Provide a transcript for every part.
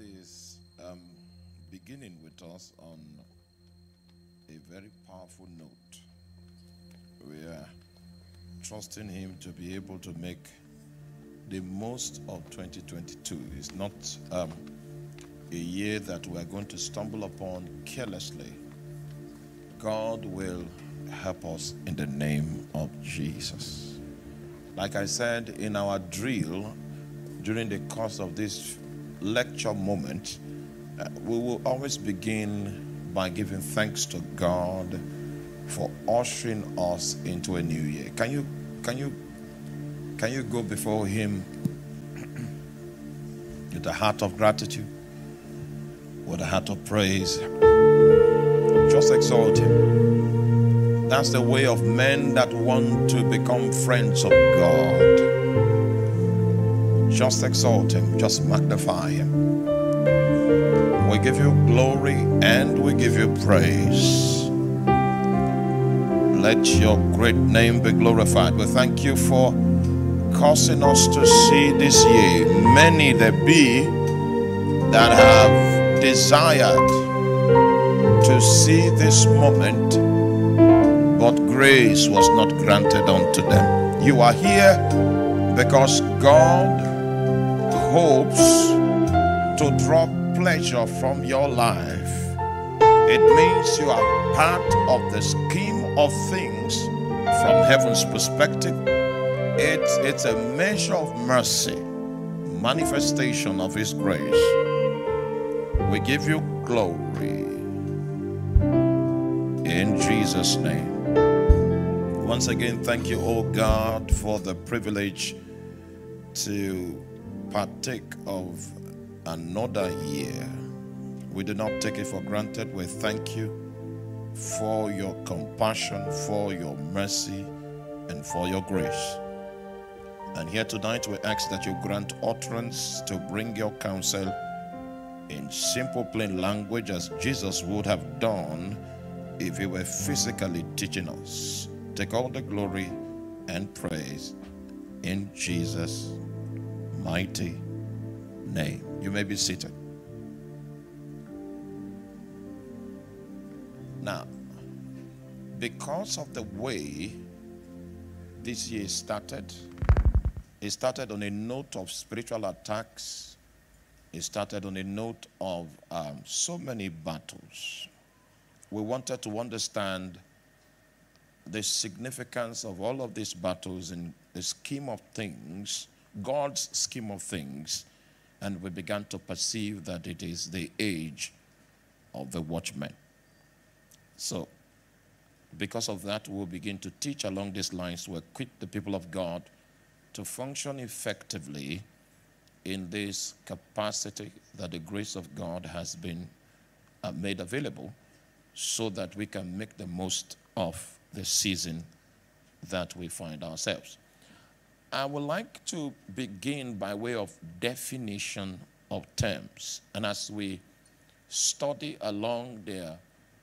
is um, beginning with us on a very powerful note. We are trusting Him to be able to make the most of 2022. It's not um, a year that we are going to stumble upon carelessly. God will help us in the name of Jesus. Like I said in our drill during the course of this lecture moment, uh, we will always begin by giving thanks to God for ushering us into a new year. Can you can you can you go before him with a heart of gratitude? With a heart of praise? Just exalt him. That's the way of men that want to become friends of God. Just exalt him, just magnify him. We give you glory and we give you praise. Let your great name be glorified. We thank you for causing us to see this year. Many there be that have desired to see this moment, but grace was not granted unto them. You are here because God hopes to draw pleasure from your life. It means you are part of the scheme of things from heaven's perspective. It's, it's a measure of mercy, manifestation of His grace. We give you glory in Jesus' name. Once again, thank you, oh God, for the privilege to partake of another year. We do not take it for granted. We thank you for your compassion, for your mercy, and for your grace. And here tonight, we ask that you grant utterance to bring your counsel in simple, plain language as Jesus would have done if he were physically teaching us. Take all the glory and praise in Jesus' mighty name. You may be seated. Now, because of the way this year started, it started on a note of spiritual attacks. It started on a note of um, so many battles. We wanted to understand the significance of all of these battles in the scheme of things, God's scheme of things, and we began to perceive that it is the age of the watchman. So, because of that, we'll begin to teach along these lines to equip the people of God to function effectively in this capacity that the grace of God has been uh, made available so that we can make the most of the season that we find ourselves. I would like to begin by way of definition of terms. And as we study along the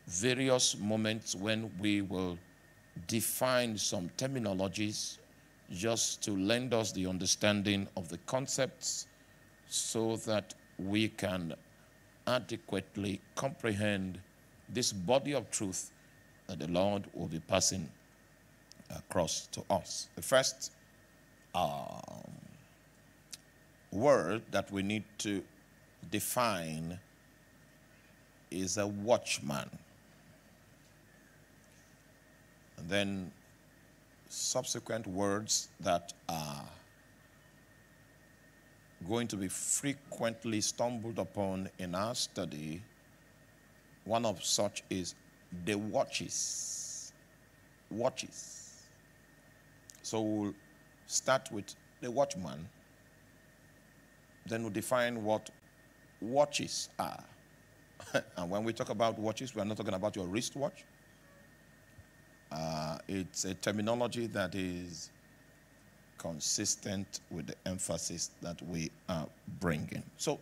various moments when we will define some terminologies just to lend us the understanding of the concepts so that we can adequately comprehend this body of truth that the Lord will be passing across to us. The first um, word that we need to define is a watchman. And then subsequent words that are going to be frequently stumbled upon in our study. One of such is the watches. Watches. So we'll start with the watchman, then we'll define what watches are. and when we talk about watches, we're not talking about your wristwatch. Uh, it's a terminology that is consistent with the emphasis that we are bringing. So,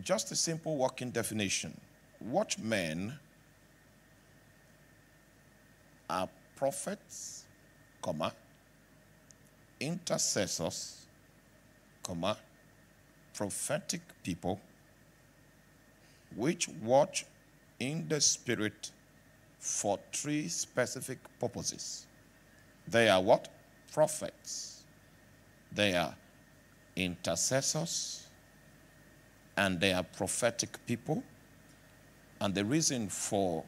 just a simple working definition watchmen are prophets, comma, intercessors, comma, prophetic people, which watch in the spirit for three specific purposes. They are what? Prophets. They are intercessors. And they are prophetic people. And the reason for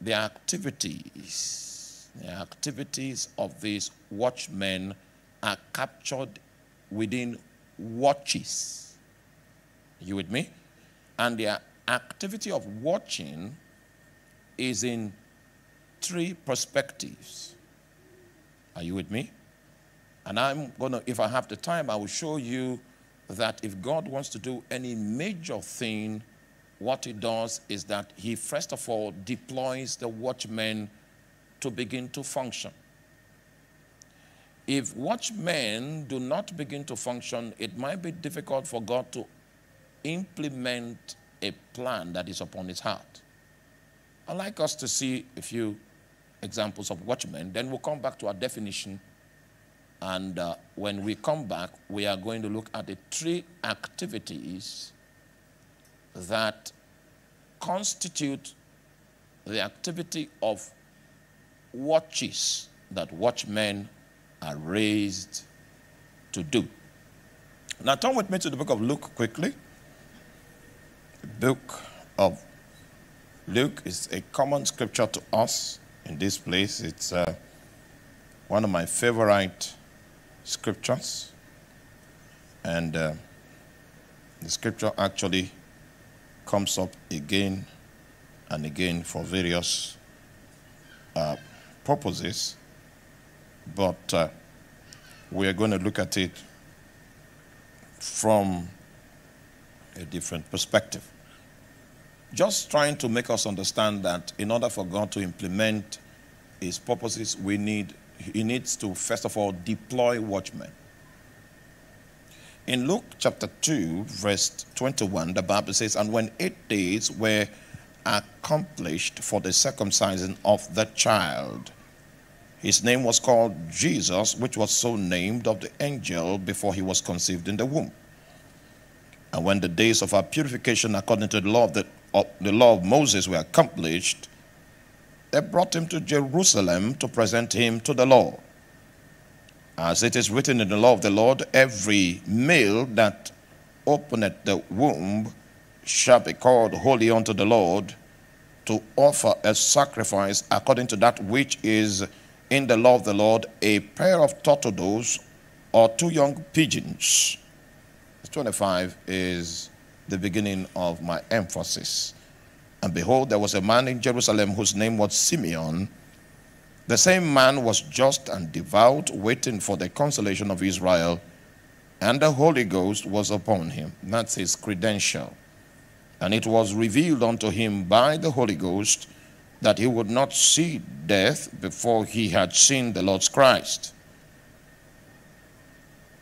the activities, the activities of these watchmen are captured within watches. You with me? And their activity of watching is in three perspectives. Are you with me? And I'm going to, if I have the time, I will show you that if God wants to do any major thing, what he does is that he first of all deploys the watchmen to begin to function. If watchmen do not begin to function, it might be difficult for God to implement a plan that is upon his heart. I'd like us to see a few examples of watchmen. Then we'll come back to our definition. And uh, when we come back, we are going to look at the three activities that constitute the activity of watches that watchmen are raised to do. Now, turn with me to the book of Luke quickly. The book of Luke is a common scripture to us in this place. It's uh, one of my favorite scriptures. And uh, the scripture actually comes up again and again for various uh, purposes. But uh, we are going to look at it from a different perspective just trying to make us understand that in order for God to implement his purposes, we need, he needs to, first of all, deploy watchmen. In Luke chapter 2, verse 21, the Bible says, And when eight days were accomplished for the circumcision of the child, his name was called Jesus, which was so named of the angel before he was conceived in the womb. And when the days of our purification according to the law of the of the law of Moses were accomplished, they brought him to Jerusalem to present him to the Lord. As it is written in the law of the Lord, every male that openeth the womb shall be called holy unto the Lord to offer a sacrifice according to that which is in the law of the Lord, a pair of turtles or two young pigeons. Verse 25 is the beginning of my emphasis. And behold, there was a man in Jerusalem whose name was Simeon. The same man was just and devout, waiting for the consolation of Israel, and the Holy Ghost was upon him. That's his credential. And it was revealed unto him by the Holy Ghost that he would not see death before he had seen the Lord's Christ.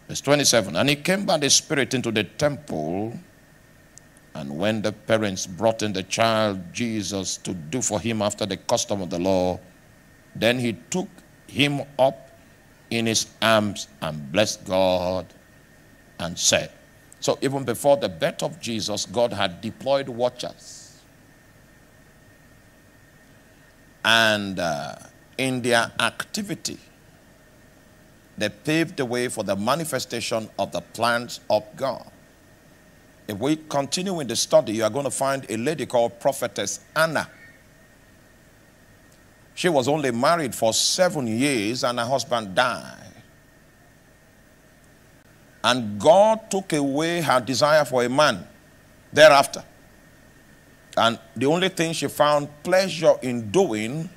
Verse 27 And he came by the Spirit into the temple and when the parents brought in the child Jesus to do for him after the custom of the law, then he took him up in his arms and blessed God and said, So even before the birth of Jesus, God had deployed watchers. And uh, in their activity, they paved the way for the manifestation of the plans of God. If we continue in the study, you are going to find a lady called Prophetess Anna. She was only married for seven years and her husband died. And God took away her desire for a man thereafter. And the only thing she found pleasure in doing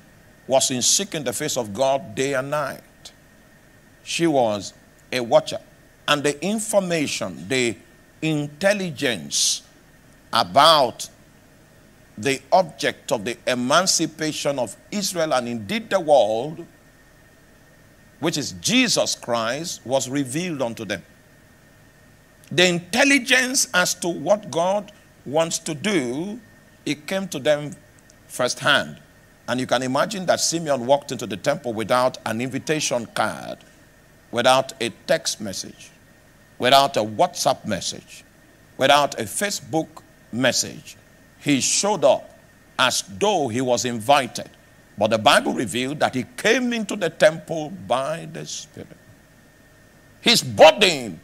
was in seeking the face of God day and night. She was a watcher. And the information, the intelligence about the object of the emancipation of Israel and indeed the world, which is Jesus Christ, was revealed unto them. The intelligence as to what God wants to do, it came to them firsthand. And you can imagine that Simeon walked into the temple without an invitation card, without a text message without a WhatsApp message, without a Facebook message, he showed up as though he was invited. But the Bible revealed that he came into the temple by the Spirit. His burden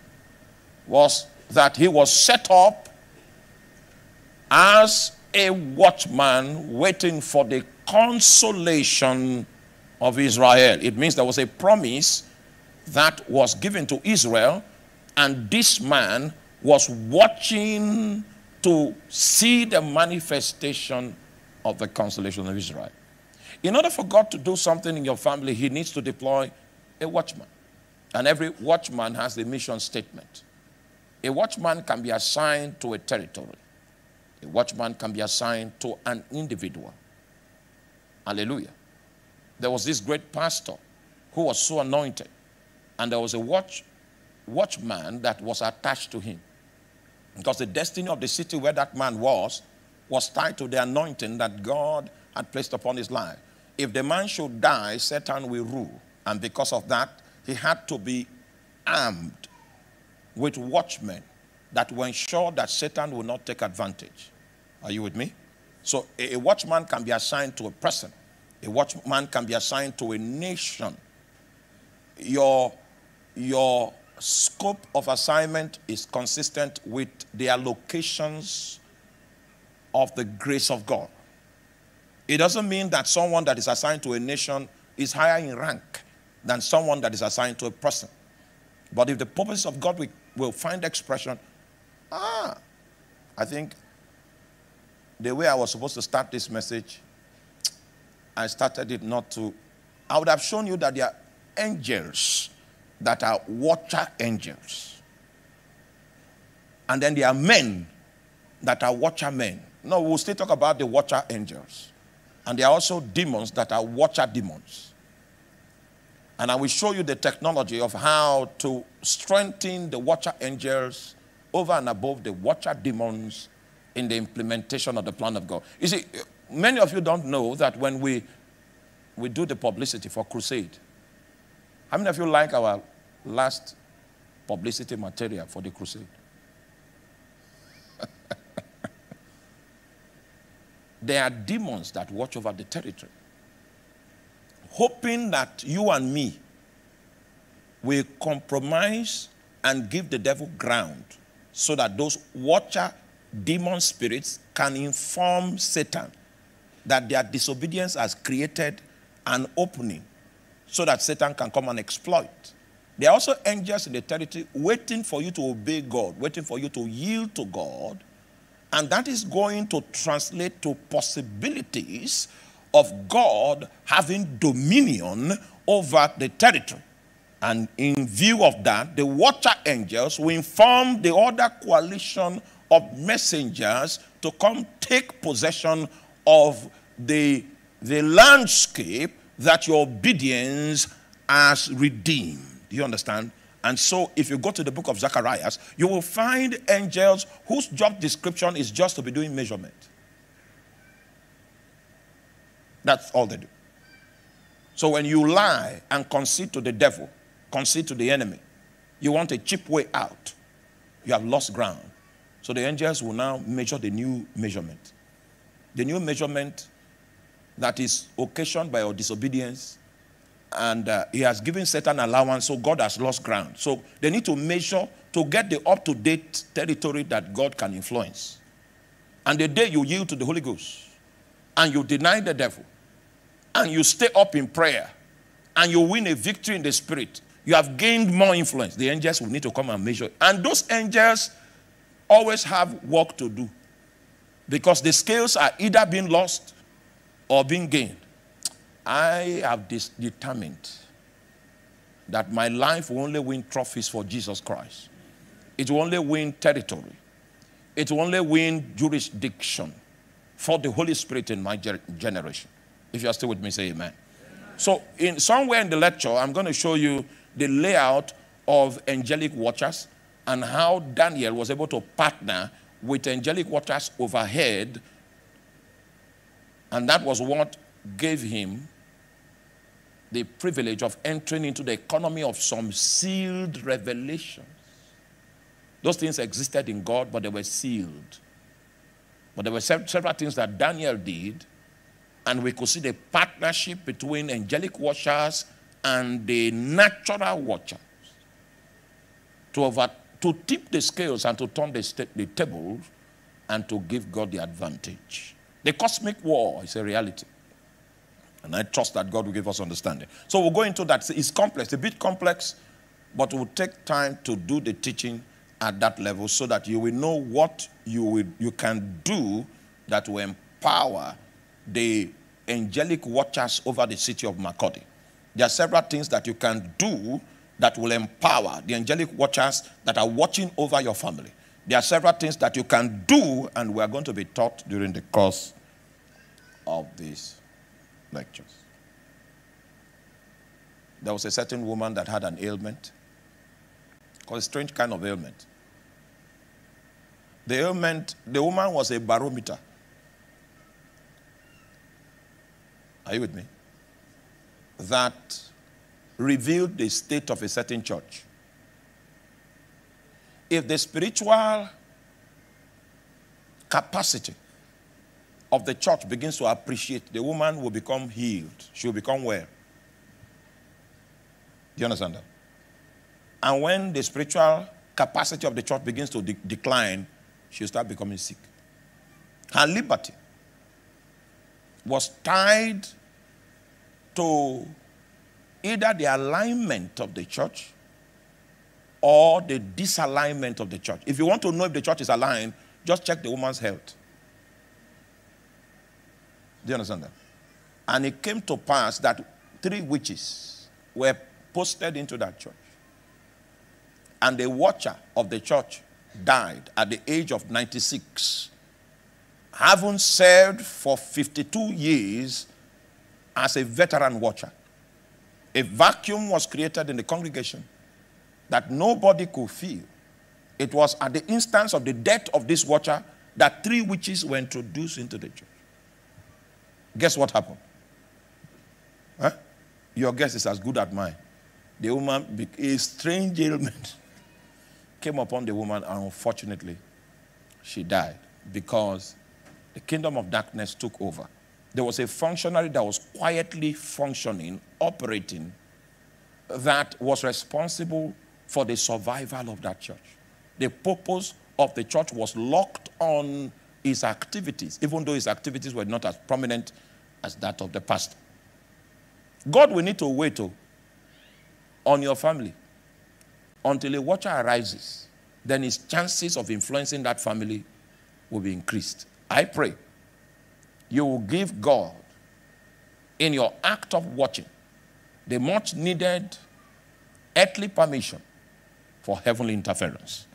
was that he was set up as a watchman waiting for the consolation of Israel. It means there was a promise that was given to Israel, and this man was watching to see the manifestation of the consolation of Israel. In order for God to do something in your family, He needs to deploy a watchman. And every watchman has the mission statement. A watchman can be assigned to a territory, a watchman can be assigned to an individual. Hallelujah. There was this great pastor who was so anointed, and there was a watch, watchman that was attached to him. Because the destiny of the city where that man was was tied to the anointing that God had placed upon his life. If the man should die, Satan will rule. And because of that, he had to be armed with watchmen that will ensure that Satan will not take advantage. Are you with me? So a, a watchman can be assigned to a person. A watchman can be assigned to a nation. Your, your scope of assignment is consistent with the allocations of the grace of God. It doesn't mean that someone that is assigned to a nation is higher in rank than someone that is assigned to a person. But if the purpose of God will, will find expression, ah, I think the way I was supposed to start this message, I started it not to. I would have shown you that there are angels that are watcher angels. And then there are men that are watcher men. No, we'll still talk about the watcher angels. And there are also demons that are watcher demons. And I will show you the technology of how to strengthen the watcher angels over and above the watcher demons in the implementation of the plan of God. You see, many of you don't know that when we, we do the publicity for crusade, how many of you like our last publicity material for the crusade? there are demons that watch over the territory, hoping that you and me will compromise and give the devil ground so that those watcher demon spirits can inform Satan that their disobedience has created an opening so that Satan can come and exploit. There are also angels in the territory waiting for you to obey God, waiting for you to yield to God and that is going to translate to possibilities of God having dominion over the territory. And in view of that, the watcher angels will inform the other coalition of messengers to come take possession of the, the landscape that your obedience has redeemed. Do you understand? And so, if you go to the book of Zacharias, you will find angels whose job description is just to be doing measurement. That's all they do. So, when you lie and concede to the devil, concede to the enemy, you want a cheap way out, you have lost ground. So, the angels will now measure the new measurement. The new measurement that is occasioned by your disobedience and uh, he has given certain allowance, so God has lost ground. So they need to measure to get the up to date territory that God can influence. And the day you yield to the Holy Ghost and you deny the devil and you stay up in prayer and you win a victory in the spirit, you have gained more influence. The angels will need to come and measure. And those angels always have work to do because the scales are either being lost or being gained. I have determined that my life will only win trophies for Jesus Christ. It will only win territory. It will only win jurisdiction for the Holy Spirit in my generation. If you are still with me, say amen. amen. So, in somewhere in the lecture, I'm going to show you the layout of angelic watchers and how Daniel was able to partner with angelic watchers overhead. And that was what gave him the privilege of entering into the economy of some sealed revelations. Those things existed in God, but they were sealed. But there were several things that Daniel did, and we could see the partnership between angelic watchers and the natural watchers to, over, to tip the scales and to turn the, the tables and to give God the advantage. The cosmic war is a reality. And I trust that God will give us understanding. So we'll go into that. It's complex, a bit complex, but it will take time to do the teaching at that level so that you will know what you, will, you can do that will empower the angelic watchers over the city of Makurdi. There are several things that you can do that will empower the angelic watchers that are watching over your family. There are several things that you can do, and we are going to be taught during the course of these lectures. There was a certain woman that had an ailment, called a strange kind of ailment. The ailment, the woman was a barometer. Are you with me? That revealed the state of a certain church. If the spiritual capacity of the church begins to appreciate, the woman will become healed. She will become well. Do you understand that? And when the spiritual capacity of the church begins to de- decline, she'll start becoming sick. Her liberty was tied to either the alignment of the church or the disalignment of the church. If you want to know if the church is aligned, just check the woman's health. Do you understand that? And it came to pass that three witches were posted into that church. And the watcher of the church died at the age of 96, having served for 52 years as a veteran watcher. A vacuum was created in the congregation that nobody could feel. It was at the instance of the death of this watcher that three witches were introduced into the church. Guess what happened? Huh? Your guess is as good as mine. The woman, a strange ailment came upon the woman, and unfortunately, she died because the kingdom of darkness took over there was a functionary that was quietly functioning, operating, that was responsible for the survival of that church. The purpose of the church was locked on his activities, even though his activities were not as prominent as that of the pastor. God will need to wait oh, on your family until a watcher arises. Then his chances of influencing that family will be increased. I pray you will give God, in your act of watching, the much needed earthly permission for heavenly interference.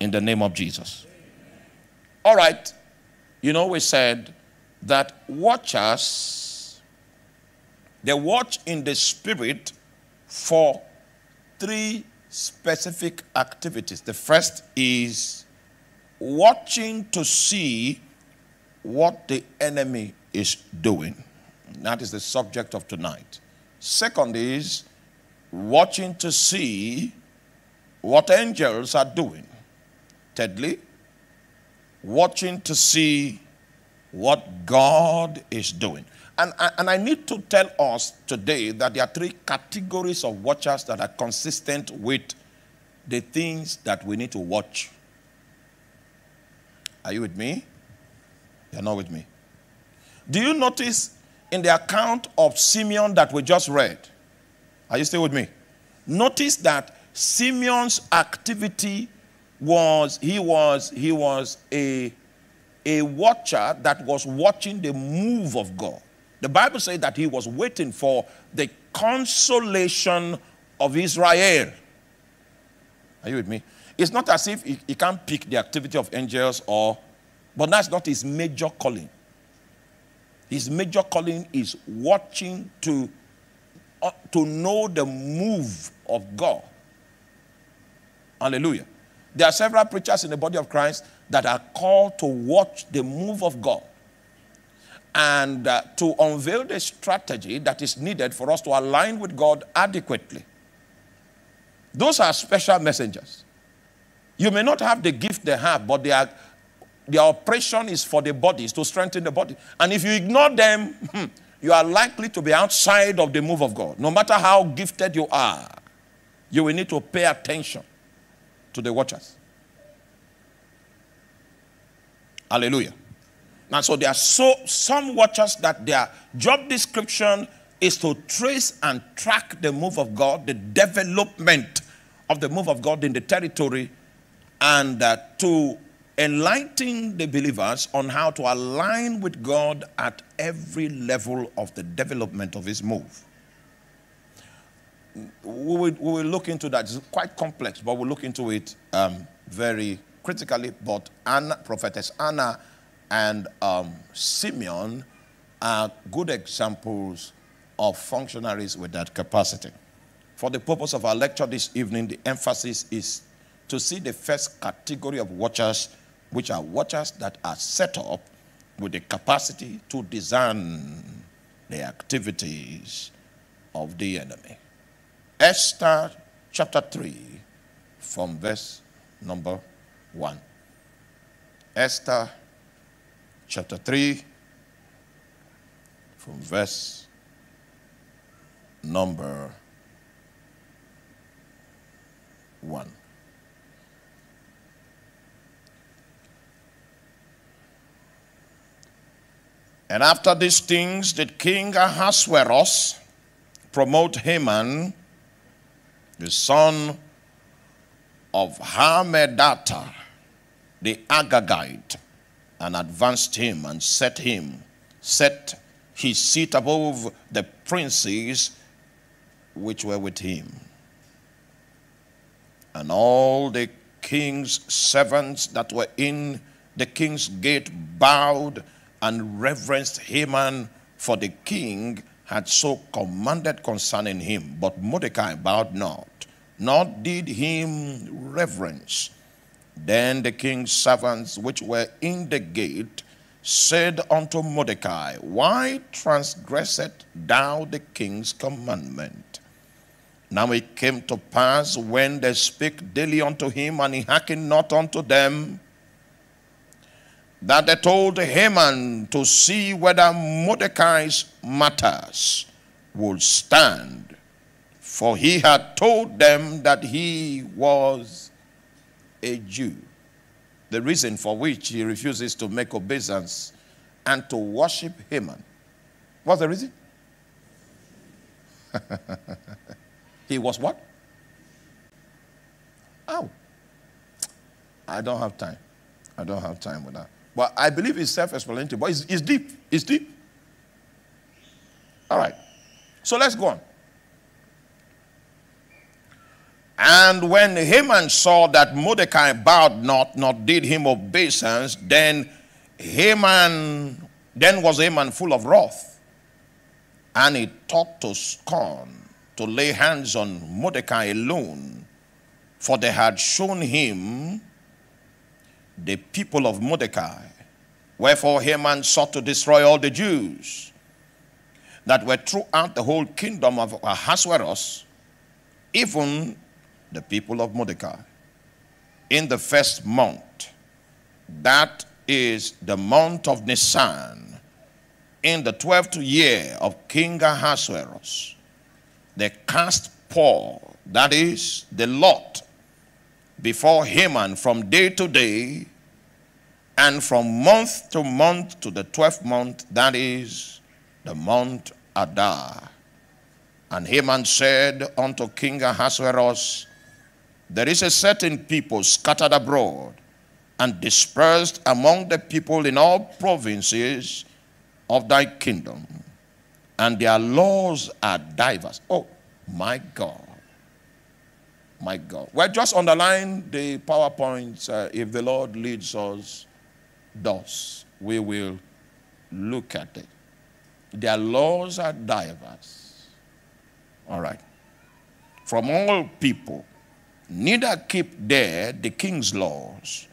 In the name of Jesus. All right. You know, we said that watchers, they watch in the spirit for three specific activities. The first is watching to see what the enemy is doing. That is the subject of tonight. Second is watching to see what angels are doing. Thirdly, watching to see what God is doing. And, and I need to tell us today that there are three categories of watchers that are consistent with the things that we need to watch. Are you with me? You're not with me. Do you notice in the account of Simeon that we just read? Are you still with me? Notice that Simeon's activity was he was he was a a watcher that was watching the move of God. The Bible says that he was waiting for the consolation of Israel. Are you with me? It's not as if he, he can't pick the activity of angels or but that's not his major calling. His major calling is watching to, uh, to know the move of God. Hallelujah. There are several preachers in the body of Christ that are called to watch the move of God and uh, to unveil the strategy that is needed for us to align with God adequately. Those are special messengers. You may not have the gift they have, but they are their operation is for the bodies, to strengthen the body. And if you ignore them, hmm, you are likely to be outside of the move of God. No matter how gifted you are, you will need to pay attention to the watchers. Hallelujah. Now, so there are so some watchers that their job description is to trace and track the move of God, the development of the move of God in the territory, and uh, to enlighten the believers on how to align with God at every level of the development of His move. We will, we will look into that. It's quite complex, but we'll look into it um, very critically. But Anna, Prophetess Anna and um, Simeon are good examples of functionaries with that capacity. For the purpose of our lecture this evening, the emphasis is to see the first category of watchers, which are watchers that are set up with the capacity to discern the activities of the enemy. Esther chapter 3, from verse number 1. Esther chapter 3, from verse number 1. And after these things did King Ahasuerus promote Haman, the son of Hammedatha, the Agagite, and advanced him and set him, set his seat above the princes which were with him. And all the king's servants that were in the king's gate bowed and reverenced Haman, for the king had so commanded concerning him. But Mordecai bowed not, nor did him reverence. Then the king's servants which were in the gate said unto Mordecai, Why transgressed thou the king's commandment? Now it came to pass when they spake daily unto him, and he hearkened not unto them, that they told Haman to see whether Mordecai's matters would stand. For he had told them that he was a Jew. The reason for which he refuses to make obeisance and to worship Haman. What's the reason? he was what? Oh. I don't have time. I don't have time with that. But I believe it's self explanatory, but it's, it's deep. It's deep. All right. So let's go on. And when Haman saw that Mordecai bowed not, nor did him obeisance, then Haman, then was Haman full of wrath. And he talked to scorn to lay hands on Mordecai alone, for they had shown him the people of Mordecai. Wherefore Haman sought to destroy all the Jews that were throughout the whole kingdom of Ahasuerus, even the people of Mordecai. In the first month, that is the month of Nisan, in the twelfth year of King Ahasuerus, they cast Pur, that is the lot, before Haman from day to day, and from month to month to the twelfth month, that is the month Adar. And Haman said unto King Ahasuerus, There is a certain people scattered abroad and dispersed among the people in all provinces of thy kingdom, and their laws are diverse. Oh, my God. My God. Well, just underline the PowerPoint. Uh, if the Lord leads us, thus we will look at it. Their laws are diverse. All right. From all people, neither keep there the king's laws.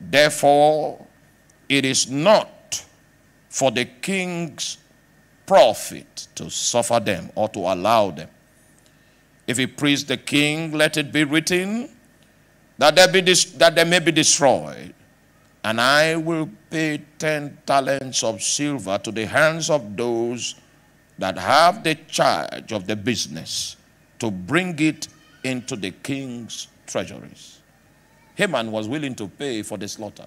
Therefore, it is not for the king's profit to suffer them or to allow them. If he please the king, let it be written that they, be that they may be destroyed. and I will pay ten talents of silver to the hands of those that have the charge of the business to bring it into the king's treasuries. Haman was willing to pay for the slaughter.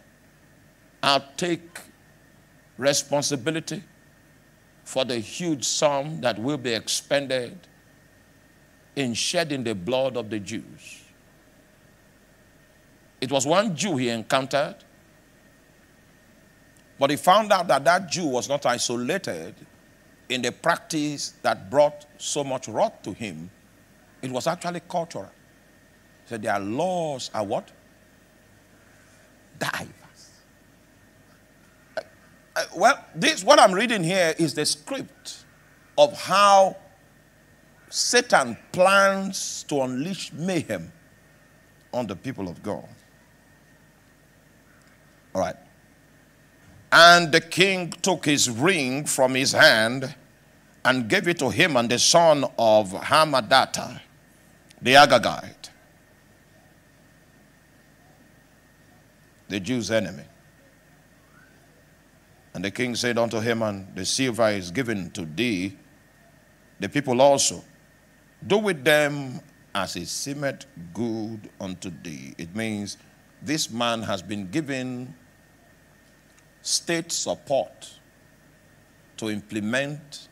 I'll take responsibility for the huge sum that will be expended in shedding the blood of the Jews. It was one Jew he encountered, but he found out that that Jew was not isolated in the practice that brought so much wrath to him. It was actually cultural. He said their laws are what? Diverse. Uh, uh, well, this what I'm reading here is the script of how Satan plans to unleash mayhem on the people of God. All right. And the king took his ring from his hand and gave it to him and the son of Hammedatha, the Agagite, the Jews' enemy. And the king said unto him, And The silver is given to thee, the people also do with them as it seemeth good unto thee. It means this man has been given state support to implement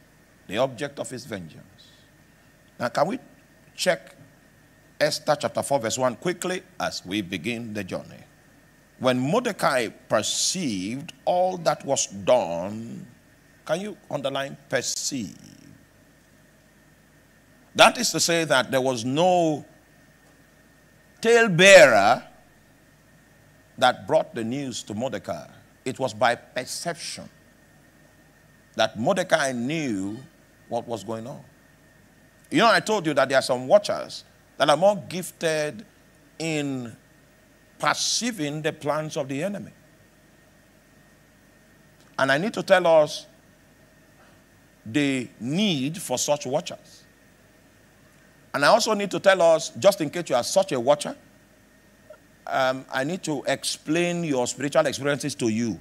the object of his vengeance. Now, can we check Esther chapter 4, verse 1 quickly as we begin the journey? When Mordecai perceived all that was done, can you underline perceive? That is to say that there was no talebearer that brought the news to Mordecai. It was by perception that Mordecai knew what was going on. You know, I told you that there are some watchers that are more gifted in perceiving the plans of the enemy. And I need to tell us the need for such watchers. And I also need to tell us, just in case you are such a watcher, um, I need to explain your spiritual experiences to you.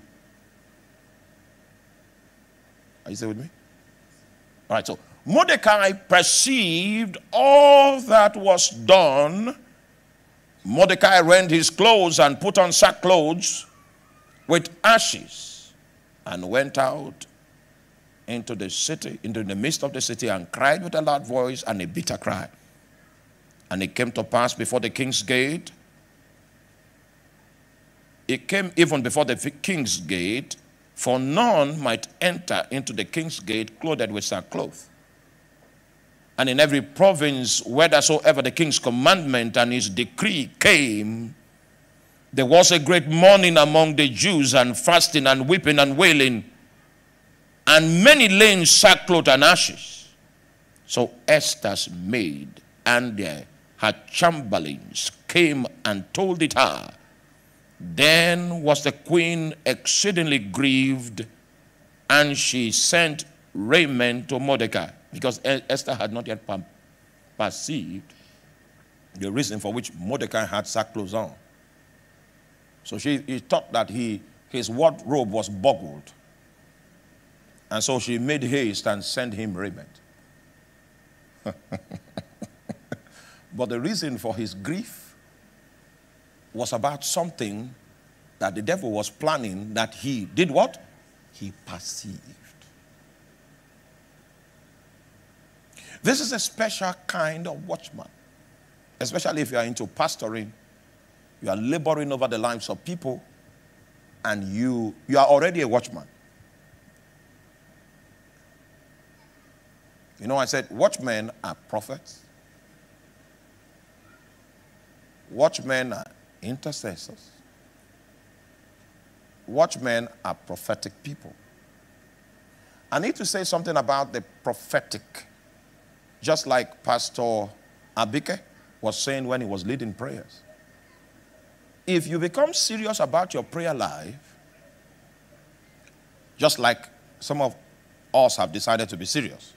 Are you still with me? All right, so Mordecai perceived all that was done. Mordecai rent his clothes and put on sackcloths with ashes and went out into the city, into the midst of the city, and cried with a loud voice and a bitter cry. And it came to pass before the king's gate. It came even before the king's gate, for none might enter into the king's gate clothed with sackcloth. And in every province, whithersoever the king's commandment and his decree came, there was a great mourning among the Jews, and fasting, and weeping, and wailing, and many laying sackcloth and ashes. So Esther's maid and their her chamberlains came and told it her. Then was the queen exceedingly grieved, and she sent raiment to Mordecai, because Esther had not yet perceived the reason for which Mordecai had sackcloth on. So she he thought that he, his wardrobe was boggled. And so she made haste and sent him raiment. But the reason for his grief was about something that the devil was planning that he did what? He perceived. This is a special kind of watchman, especially if you are into pastoring. You are laboring over the lives of people, and you, you are already a watchman. You know, I said watchmen are prophets, Watchmen are intercessors. Watchmen are prophetic people. I need to say something about the prophetic, just like Pastor Abike was saying when he was leading prayers. If you become serious about your prayer life, just like some of us have decided to be serious,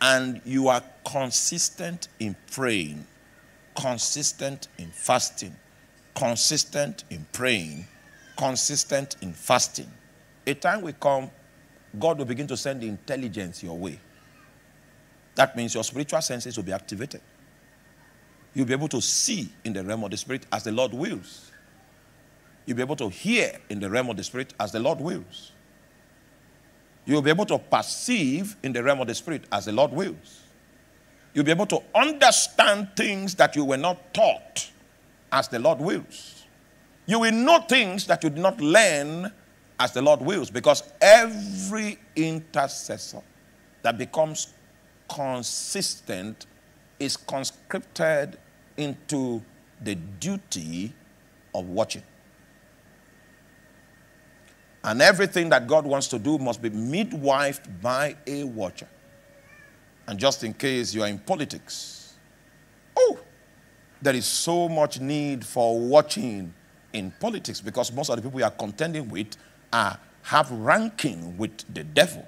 and you are consistent in praying, consistent in fasting, consistent in praying, consistent in fasting, a time will come, God will begin to send the intelligence your way. That means your spiritual senses will be activated. You'll be able to see in the realm of the spirit as the Lord wills. You'll be able to hear in the realm of the spirit as the Lord wills. You'll be able to perceive in the realm of the spirit as the Lord wills. You'll be able to understand things that you were not taught as the Lord wills. You will know things that you did not learn as the Lord wills because every intercessor that becomes consistent is conscripted into the duty of watching. And everything that God wants to do must be midwifed by a watcher. And just in case you are in politics, oh, there is so much need for watching in politics because most of the people you are contending with are, have ranking with the devil.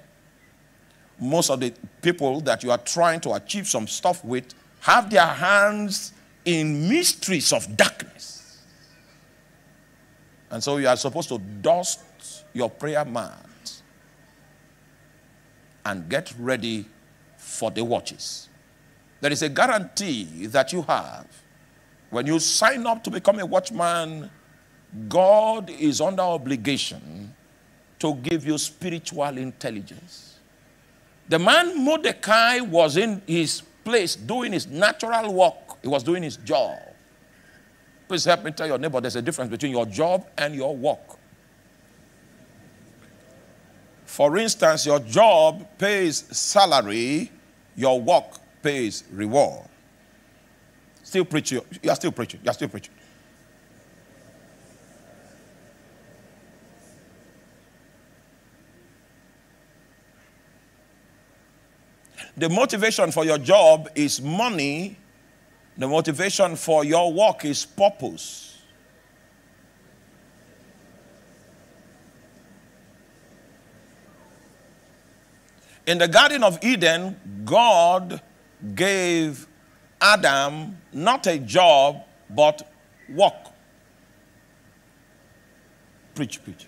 Most of the people that you are trying to achieve some stuff with have their hands in mysteries of darkness. And so you are supposed to dust your prayer mat and get ready for the watches. There is a guarantee that you have. When you sign up to become a watchman, God is under obligation to give you spiritual intelligence. The man Mordecai was in his place doing his natural work, he was doing his job. Please help me tell your neighbor there's a difference between your job and your work. For instance, your job pays salary, your work pays reward. Still preaching. You are still preaching. You are still preaching. The motivation for your job is money. The motivation for your work is purpose. In the Garden of Eden, God gave Adam not a job, but work. Preach, preach.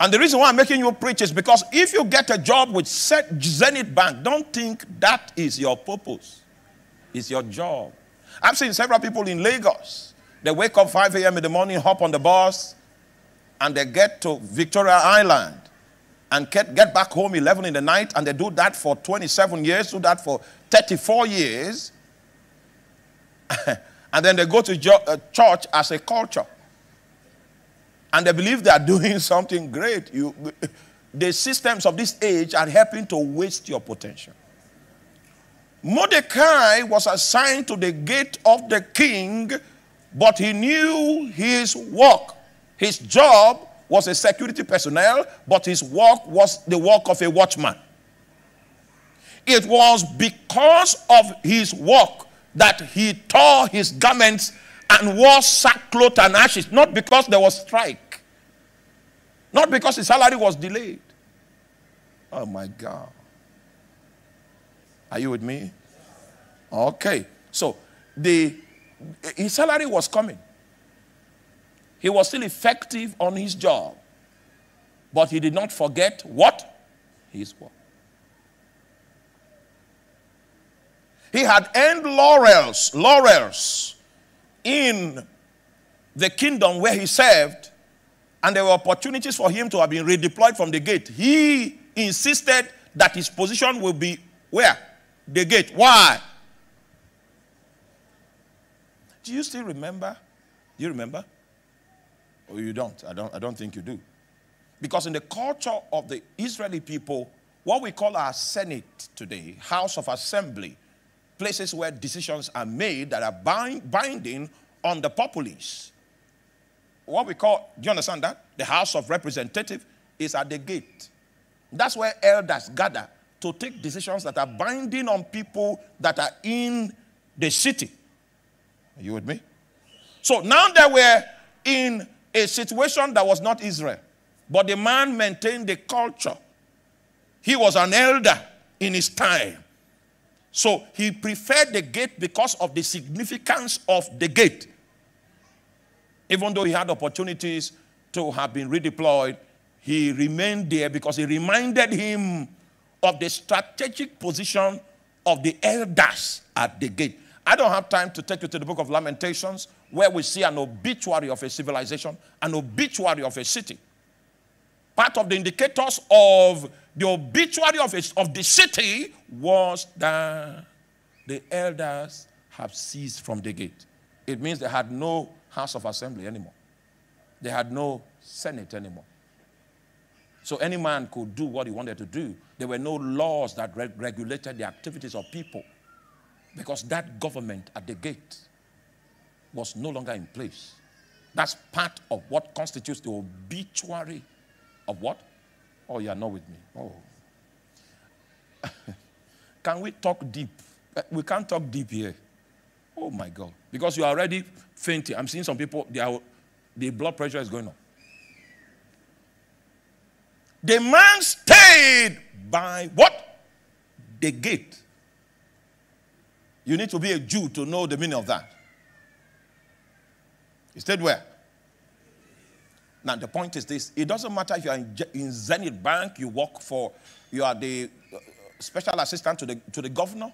And the reason why I'm making you preach is because if you get a job with Zenith Bank, don't think that is your purpose. It's your job. I've seen several people in Lagos. They wake up 5 a.m. in the morning, hop on the bus, and they get to Victoria Island and get, get back home 11 in the night, and they do that for 27 years, do that for 34 years, and then they go to uh, church as a culture. And they believe they are doing something great. You, the systems of this age are helping to waste your potential. Mordecai was assigned to the gate of the king, but he knew his work. His job was a security personnel, but his work was the work of a watchman. It was because of his work that he tore his garments and wore sackcloth and ashes, not because there was strike, not because his salary was delayed. Oh my God. Are you with me? Okay. So the his salary was coming. He was still effective on his job. But he did not forget what? His work. He had earned laurels, laurels in the kingdom where he served, and there were opportunities for him to have been redeployed from the gate. He insisted that his position will be where? The gate. Why? Do you still remember? Do you remember? Or you don't? I don't, I don't think you do. Because in the culture of the Israeli people, what we call our Senate today, House of Assembly, places where decisions are made that are bind, binding on the populace. What we call, do you understand that? The House of Representative is at the gate. That's where elders gather to take decisions that are binding on people that are in the city. Are you with me? So now that we're in a situation that was not Israel. But the man maintained the culture. He was an elder in his time. So he preferred the gate because of the significance of the gate. Even though he had opportunities to have been redeployed, he remained there because it reminded him of the strategic position of the elders at the gate. I don't have time to take you to the book of Lamentations where we see an obituary of a civilization, an obituary of a city. Part of the indicators of the obituary of, a, of the city was that the elders have ceased from the gate. It means they had no house of assembly anymore. They had no senate anymore. So any man could do what he wanted to do. There were no laws that re- regulated the activities of people because that government at the gate was no longer in place. That's part of what constitutes the obituary of what? Oh, you are not with me. Oh. Can we talk deep? Uh, we can't talk deep here. Oh my God. Because you are already fainting. I'm seeing some people, are, the blood pressure is going up. The man stayed by what? The gate. You need to be a Jew to know the meaning of that. He stayed where? Now, the point is this it doesn't matter if you are in, in Zenith Bank, you work for, you are the uh, special assistant to the, to the governor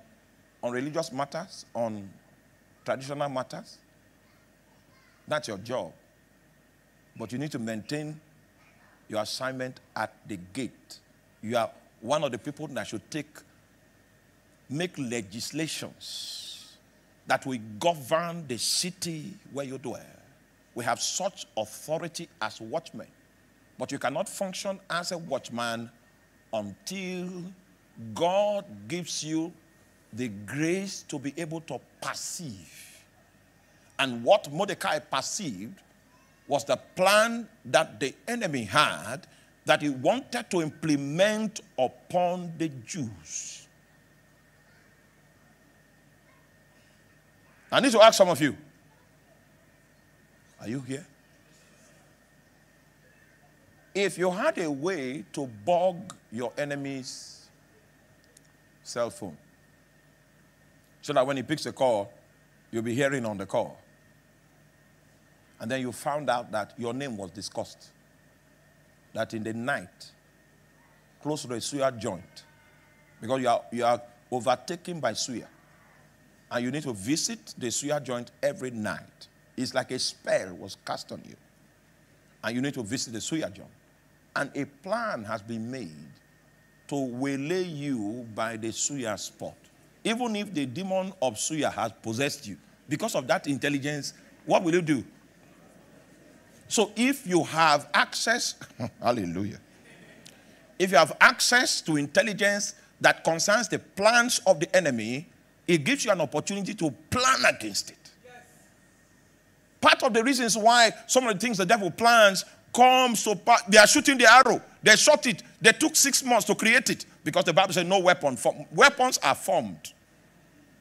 on religious matters, on traditional matters. That's your job. But you need to maintain your assignment at the gate. You are one of the people that should take, make legislations that will govern the city where you dwell. We have such authority as watchmen, but you cannot function as a watchman until God gives you the grace to be able to perceive. And what Mordecai perceived was the plan that the enemy had that he wanted to implement upon the Jews. I need to ask some of you are you here? If you had a way to bug your enemy's cell phone, so that when he picks a call, you'll be hearing on the call and then you found out that your name was discussed. That in the night, close to the suya joint, because you are, you are overtaken by suya, and you need to visit the suya joint every night. It's like a spell was cast on you, and you need to visit the suya joint. And a plan has been made to waylay you by the suya spot. Even if the demon of suya has possessed you, because of that intelligence, what will you do? So if you have access, hallelujah, if you have access to intelligence that concerns the plans of the enemy, it gives you an opportunity to plan against it. Part of the reasons why some of the things the devil plans come so part, they are shooting the arrow. They shot it. They took six months to create it because the Bible said no weapon. Form. Weapons are formed.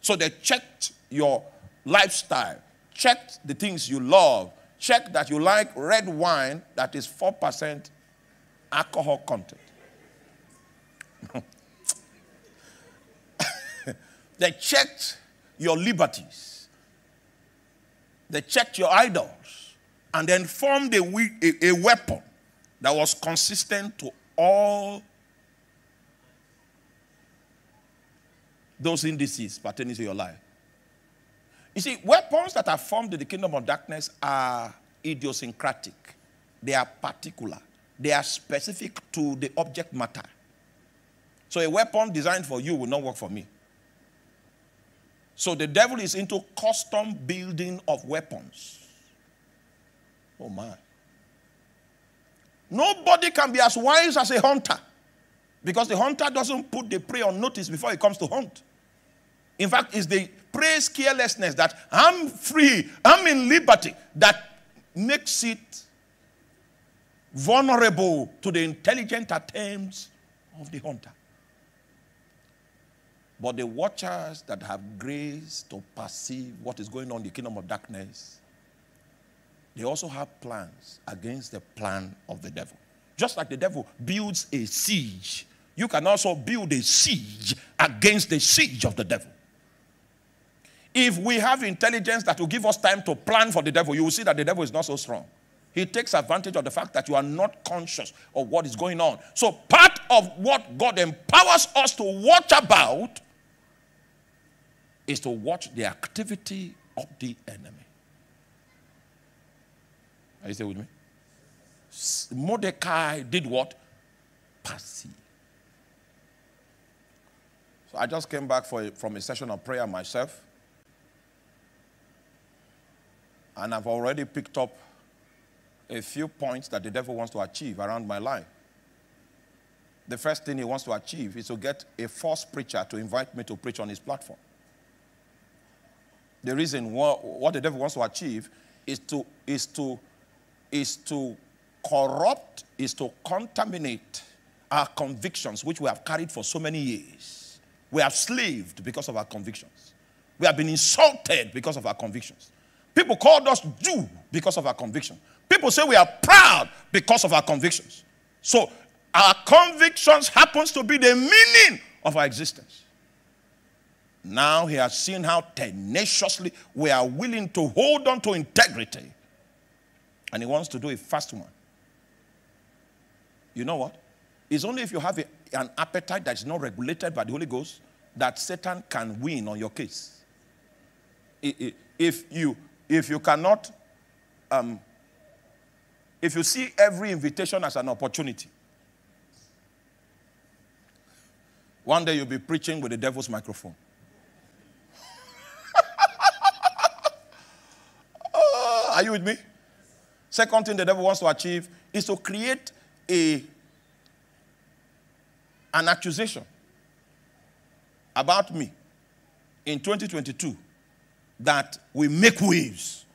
So they checked your lifestyle, checked the things you love, check that you like red wine that is 4% alcohol content. they checked your liberties. They checked your idols and then formed a, a, a weapon that was consistent to all those indices pertaining to your life. You see, weapons that are formed in the kingdom of darkness are idiosyncratic, they are particular, they are specific to the object matter. So a weapon designed for you will not work for me. So the devil is into custom building of weapons. Oh my. Nobody can be as wise as a hunter because the hunter doesn't put the prey on notice before he comes to hunt. In fact, it's the prey's carelessness that I'm free, I'm in liberty, that makes it vulnerable to the intelligent attempts of the hunter. But the watchers that have grace to perceive what is going on in the kingdom of darkness, they also have plans against the plan of the devil. Just like the devil builds a siege, you can also build a siege against the siege of the devil. If we have intelligence that will give us time to plan for the devil, you will see that the devil is not so strong. He takes advantage of the fact that you are not conscious of what is going on. So, part of what God empowers us to watch about is to watch the activity of the enemy. Are you still with me? Mordecai did what? Perceive. So I just came back a, from a session of prayer myself. And I've already picked up a few points that the devil wants to achieve around my life. The first thing he wants to achieve is to get a false preacher to invite me to preach on his platform. The reason what, what the devil wants to achieve is to, is, to, is to corrupt, is to contaminate our convictions, which we have carried for so many years. We have slaved because of our convictions. We have been insulted because of our convictions. People called us Jew because of our conviction. People say we are proud because of our convictions. So our convictions happens to be the meaning of our existence. Now he has seen how tenaciously we are willing to hold on to integrity. And he wants to do a fast one. You know what? It's only if you have a, an appetite that is not regulated by the Holy Ghost that Satan can win on your case. If you, if you cannot, um, if you see every invitation as an opportunity, one day you'll be preaching with the devil's microphone. Are you with me? Second thing the devil wants to achieve is to create a, an accusation about me in 2022 that we make waves.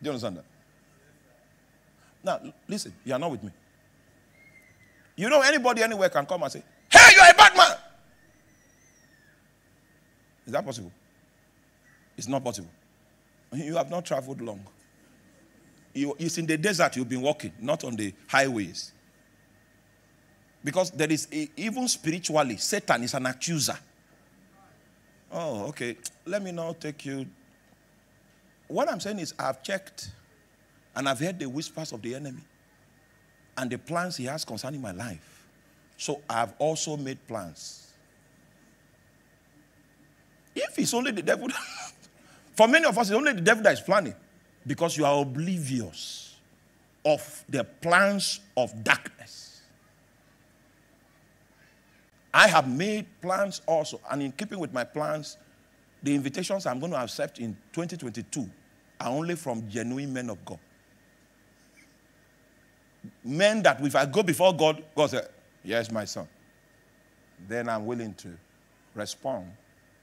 Do you understand that? Now, listen, you are not with me. You know, anybody anywhere can come and say, Hey, you're a bad man. Is that possible? It's not possible. You have not traveled long. You, it's in the desert you've been walking, not on the highways. Because there is, a, even spiritually, Satan is an accuser. Oh, okay. Let me now take you. What I'm saying is, I've checked and I've heard the whispers of the enemy and the plans he has concerning my life. So I've also made plans if it's only the devil, for many of us, it's only the devil that is planning because you are oblivious of the plans of darkness. I have made plans also, and in keeping with my plans, the invitations I'm going to accept in 2022 are only from genuine men of God. Men that if I go before God, God says, Yes, my son. Then I'm willing to respond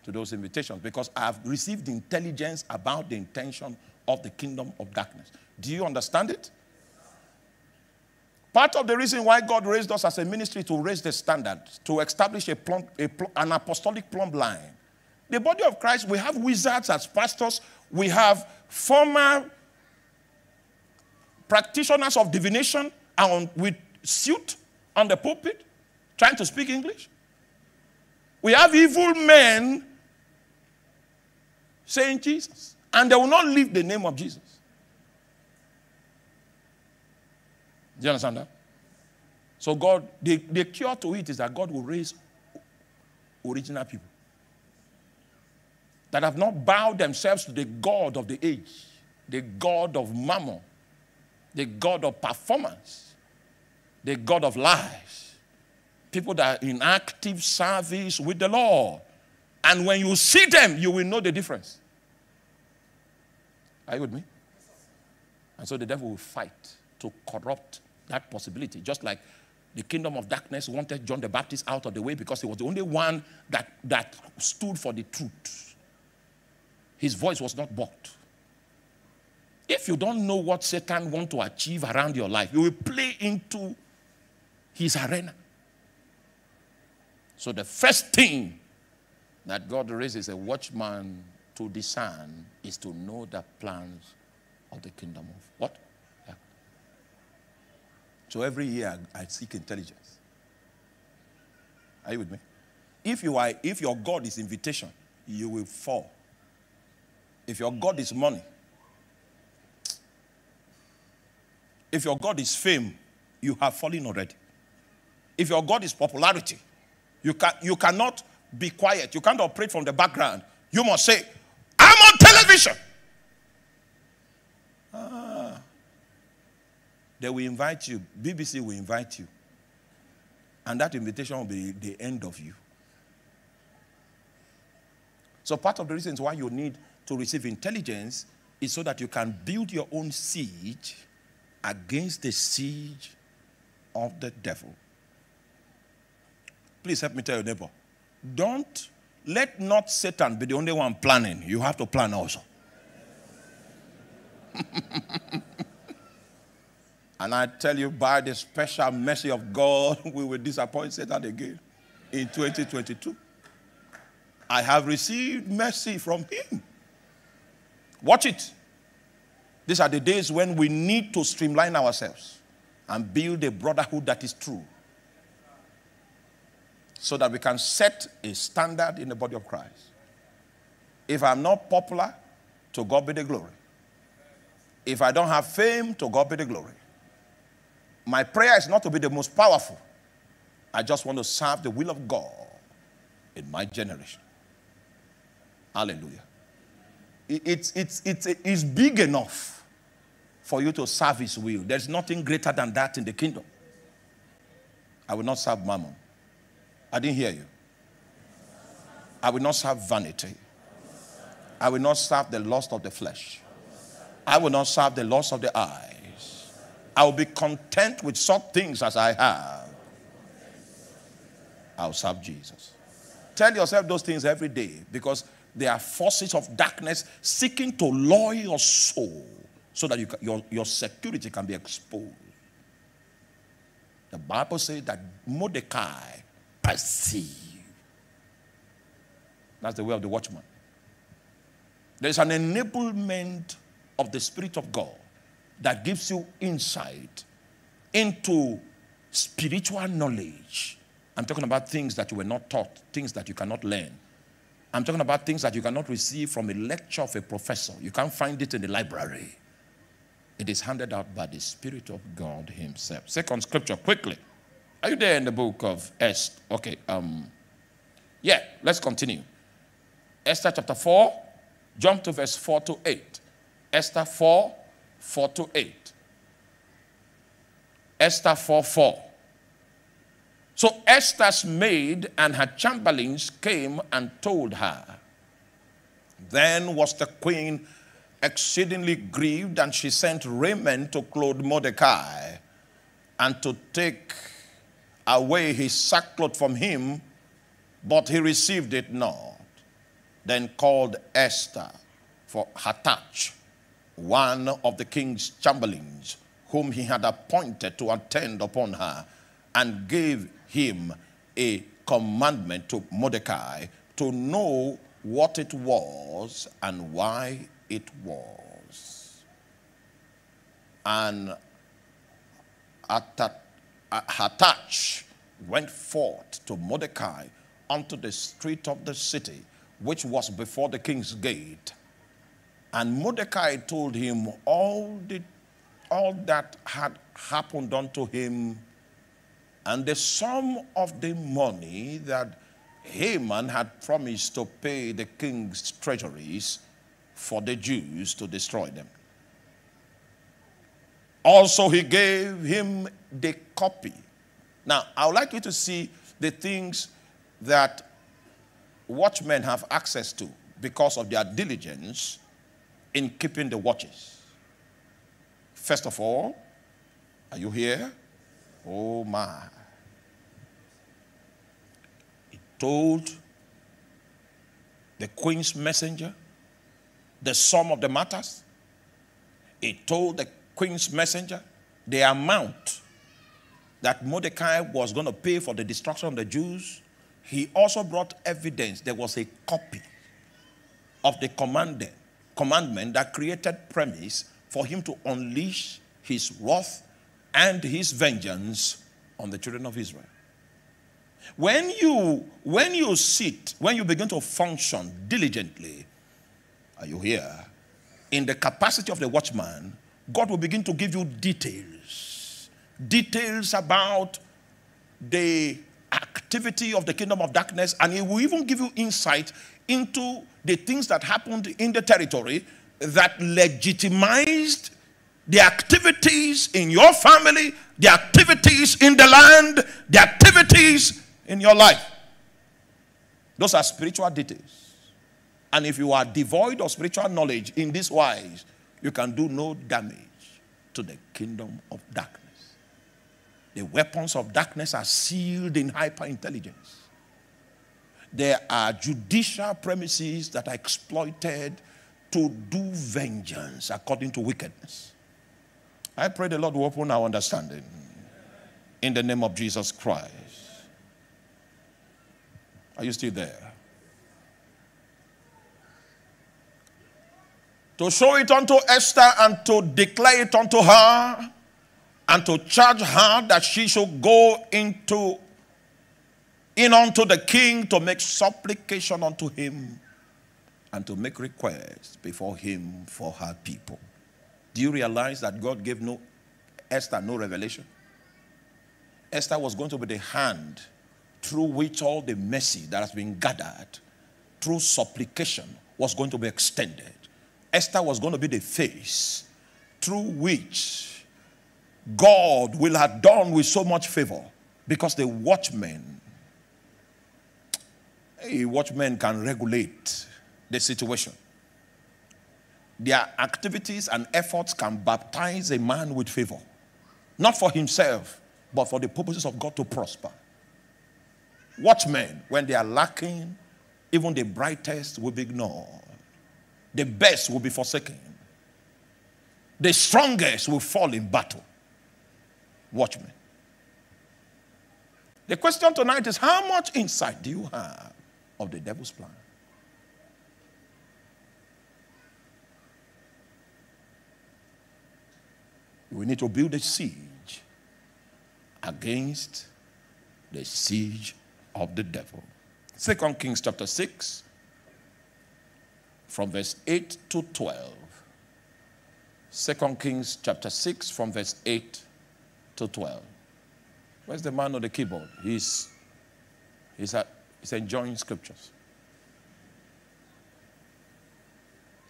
to those invitations because I have received intelligence about the intention of the kingdom of darkness. Do you understand it? Part of the reason why God raised us as a ministry to raise the standard, to establish a plumb, a an apostolic plumb line. The body of Christ, we have wizards as pastors, we have former practitioners of divination and with suit on the pulpit trying to speak English. We have evil men saying Jesus. And they will not leave the name of Jesus. Do you understand that? So, God, the, the cure to it is that God will raise original people that have not bowed themselves to the God of the age, the God of mammon, the God of performance, the God of lies. People that are in active service with the Lord. And when you see them, you will know the difference. Are you with me? And so the devil will fight to corrupt that possibility. Just like the kingdom of darkness wanted John the Baptist out of the way because he was the only one that, that stood for the truth. His voice was not bought. If you don't know what Satan wants to achieve around your life, you will play into his arena. So the first thing that God raises a watchman to discern is to know the plans of the kingdom of what? Yeah. So every year I seek intelligence. Are you with me? If, you are, if your God is invitation, you will fall. If your God is money, if your God is fame, you have fallen already. If your God is popularity, you, can, you cannot be quiet. You can't operate from the background. You must say, I'm on television. Ah. They will invite you. BBC will invite you. And that invitation will be the end of you. So, part of the reasons why you need to receive intelligence is so that you can build your own siege against the siege of the devil. Please help me tell your neighbor. Don't let not Satan be the only one planning. You have to plan also. and I tell you, by the special mercy of God, we will disappoint Satan again in 2022. I have received mercy from him. Watch it. These are the days when we need to streamline ourselves and build a brotherhood that is true so that we can set a standard in the body of Christ. If I'm not popular, to God be the glory. If I don't have fame, to God be the glory. My prayer is not to be the most powerful. I just want to serve the will of God in my generation. Hallelujah. It's, it's, it's, it's big enough for you to serve His will. There's nothing greater than that in the kingdom. I will not serve mammon. I didn't hear you. I will not serve vanity. I will not serve the lust of the flesh. I will not serve the lust of the eyes. I will be content with such things as I have. I'll serve Jesus. Tell yourself those things every day because they are forces of darkness seeking to lure your soul so that you your, your security can be exposed. The Bible says that Mordecai perceived. That's the way of the watchman. There's an enablement of the Spirit of God that gives you insight into spiritual knowledge. I'm talking about things that you were not taught, things that you cannot learn. I'm talking about things that you cannot receive from a lecture of a professor. You can't find it in the library. It is handed out by the Spirit of God Himself. Second scripture, quickly. Are you there in the book of Esther? Okay. Um, yeah, let's continue. Esther chapter 4, jump to verse 4 to 8. Esther 4, 4 to 8. Esther 4, 4. So Esther's maid and her chamberlains came and told her. Then was the queen exceedingly grieved, and she sent raiment to clothe Mordecai and to take away his sackcloth from him, but he received it not. Then called Esther for Hathach, one of the king's chamberlains, whom he had appointed to attend upon her, and gave him a commandment to Mordecai to know what it was and why it was. And Uh, Hathach went forth to Mordecai unto the street of the city, which was before the king's gate. And Mordecai told him all, the, all that had happened unto him and the sum of the money that Haman had promised to pay the king's treasuries for the Jews to destroy them. Also, he gave him the copy. Now, I would like you to see the things that watchmen have access to because of their diligence in keeping the watches. First of all, are you here? Oh my. He told the queen's messenger the sum of the matters. He told the queen's messenger the amount that Mordecai was going to pay for the destruction of the Jews. He also brought evidence. There was a copy of the commandment, commandment that created premise for him to unleash his wrath and his vengeance on the children of Israel. When you when you sit, when you begin to function diligently, are you here? In the capacity of the watchman, God will begin to give you details. Details about the activity of the kingdom of darkness, and He will even give you insight into the things that happened in the territory that legitimized the activities in your family, the activities in the land, the activities in your life. Those are spiritual details. And if you are devoid of spiritual knowledge in this wise, you can do no damage to the kingdom of darkness. The weapons of darkness are sealed in hyper intelligence. There are judicial premises that are exploited to do vengeance according to wickedness. I pray the Lord will open our understanding in the name of Jesus Christ. Are you still there? To show it unto Esther and to declare it unto her and to charge her that she should go into in unto the king to make supplication unto him and to make requests before him for her people. Do you realize that God gave no Esther no revelation? Esther was going to be the hand through which all the mercy that has been gathered through supplication was going to be extended. Esther was going to be the face through which God will have done with so much favor because the watchmen, a watchman can regulate the situation. Their activities and efforts can baptize a man with favor, not for himself, but for the purposes of God to prosper. Watchmen, when they are lacking, even the brightest will be ignored, the best will be forsaken, the strongest will fall in battle. Watchmen. The question tonight is how much insight do you have of the devil's plan? We need to build a siege against the siege of the devil. Second Kings chapter 6, from verse 8 to 12. Second Kings chapter 6, from verse 8 to 12. Where's the man on the keyboard? He's, he's, at, he's enjoying scriptures.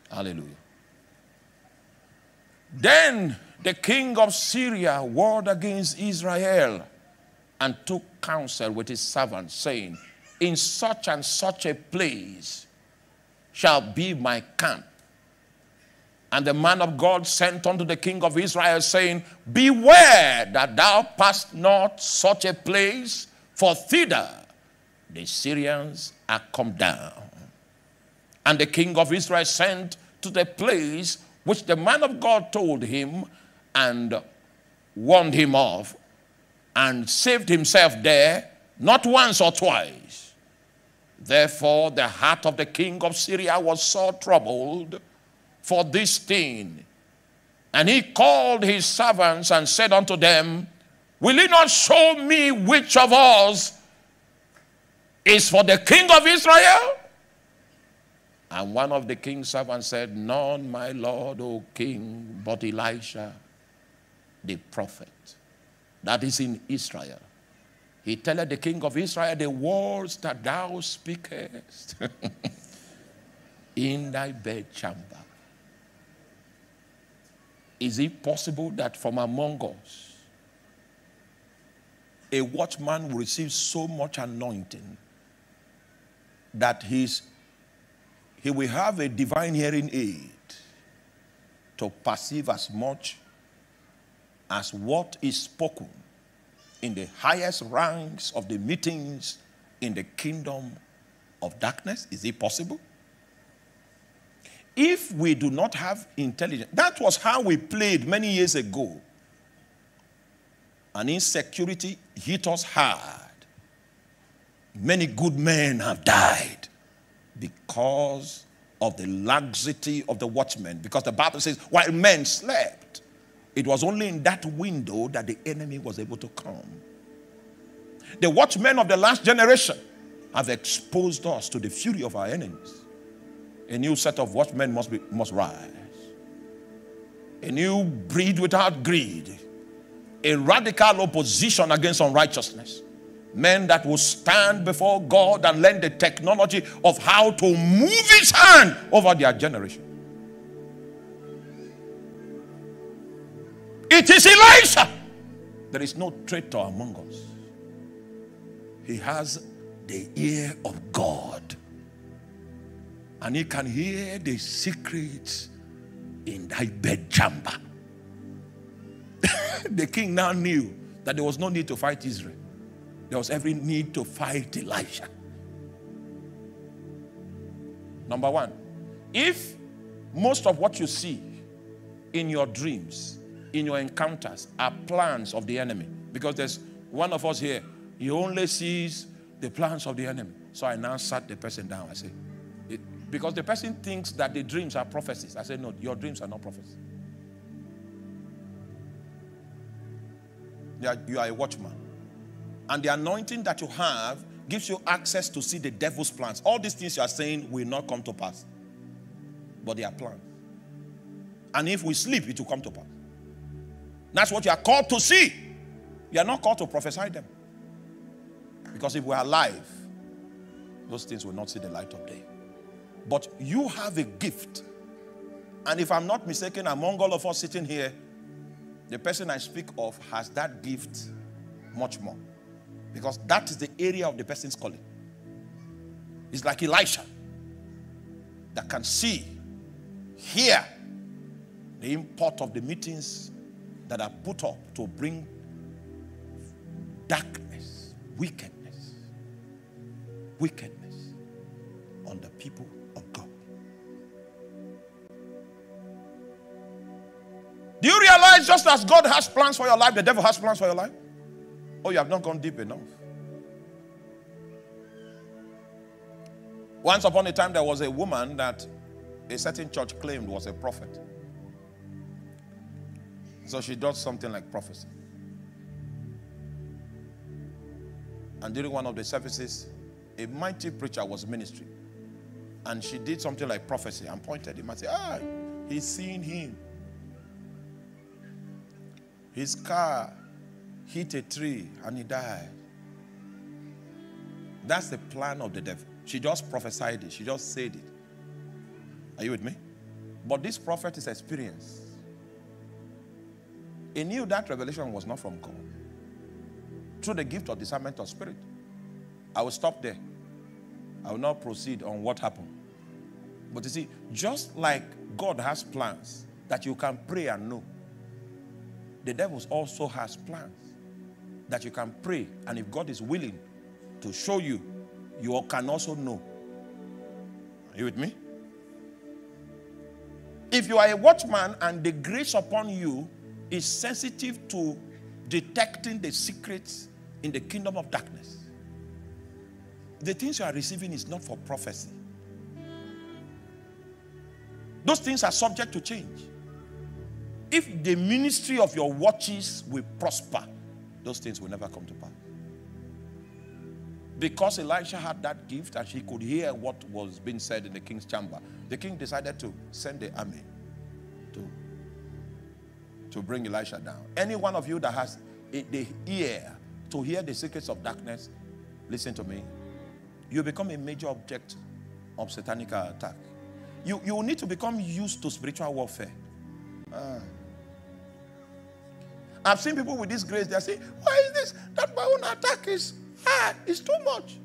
Hallelujah. Then the king of Syria warred against Israel and took counsel with his servants, saying, In such and such a place shall be my camp. And the man of God sent unto the king of Israel, saying, Beware that thou pass not such a place, for thither the Syrians are come down. And the king of Israel sent to the place which the man of God told him and warned him of and saved himself there, not once or twice. Therefore, the heart of the king of Syria was so troubled for this thing. And he called his servants and said unto them, Will he not show me which of us is for the king of Israel? And one of the king's servants said, None, my lord, O king, but Elisha, the prophet that is in Israel. He telleth the king of Israel the words that thou speakest in thy bedchamber. Is it possible that from among us, a watchman will receive so much anointing that he's, he will have a divine hearing aid to perceive as much as what is spoken in the highest ranks of the meetings in the kingdom of darkness? Is it possible? If we do not have intelligence, that was how we played many years ago. And insecurity hit us hard. Many good men have died because of the laxity of the watchmen. Because the Bible says, while men slept, it was only in that window that the enemy was able to come. The watchmen of the last generation have exposed us to the fury of our enemies. A new set of watchmen must, be, must rise. A new breed without greed. A radical opposition against unrighteousness. Men that will stand before God and learn the technology of how to move his hand over their generation. It is Elisha. There is no traitor among us. He has the ear of God. And he can hear the secrets in thy bedchamber. the king now knew that there was no need to fight Israel. There was every need to fight Elisha. Number one, if most of what you see in your dreams, in your encounters, are plans of the enemy, because there's one of us here, he only sees the plans of the enemy. So I now sat the person down. I say, because the person thinks that the dreams are prophecies. I said, no, your dreams are not prophecies. You are a watchman. And the anointing that you have gives you access to see the devil's plans. All these things you are saying will not come to pass. But they are plans. And if we sleep, it will come to pass. That's what you are called to see. You are not called to prophesy them. Because if we are alive, those things will not see the light of day. But you have a gift. And if I'm not mistaken, among all of us sitting here, the person I speak of has that gift much more. Because that is the area of the person's calling. It's like Elisha that can see, hear the import of the meetings that are put up to bring darkness, wickedness, wickedness on the people of God. Do you realize just as God has plans for your life, the devil has plans for your life? Oh, you have not gone deep enough. Once upon a time, there was a woman that a certain church claimed was a prophet. So she does something like prophecy. And during one of the services, a mighty preacher was ministering. And she did something like prophecy and pointed him and said, Ah, he's seen him. His car hit a tree and he died. That's the plan of the devil. She just prophesied it, she just said it. Are you with me? But this prophet is experienced. He knew that revelation was not from God. Through the gift of discernment of spirit. I will stop there. I will not proceed on what happened. But you see, just like God has plans that you can pray and know, the devil also has plans that you can pray, and if God is willing to show you, you can also know. Are you with me? If you are a watchman and the grace upon you is sensitive to detecting the secrets in the kingdom of darkness, the things you are receiving is not for prophecy. Those things are subject to change. If the ministry of your watches will prosper, those things will never come to pass. Because Elisha had that gift and he could hear what was being said in the king's chamber, the king decided to send the army to, to bring Elisha down. Any one of you that has the ear to hear the secrets of darkness, listen to me. You become a major object of satanic attack. You, you need to become used to spiritual warfare. Ah. I've seen people with this grace, they say, Why is this? That my own attack is hard, it's too much.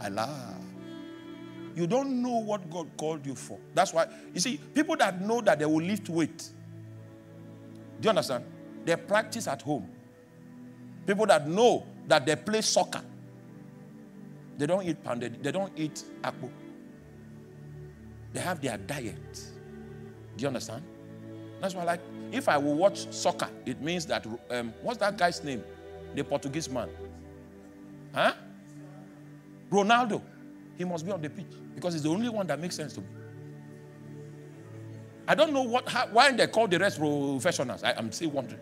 I laugh. You don't know what God called you for. That's why, you see, people that know that they will lift weight, do you understand? They practice at home. People that know that they play soccer, they don't eat pounded, they don't eat akpu. They have their diet. Do you understand? That's why, like, if I will watch soccer, it means that, um, what's that guy's name? The Portuguese man. Huh? Ronaldo. He must be on the pitch because he's the only one that makes sense to me. I don't know what, how, why they call the rest professionals. I, am still wondering.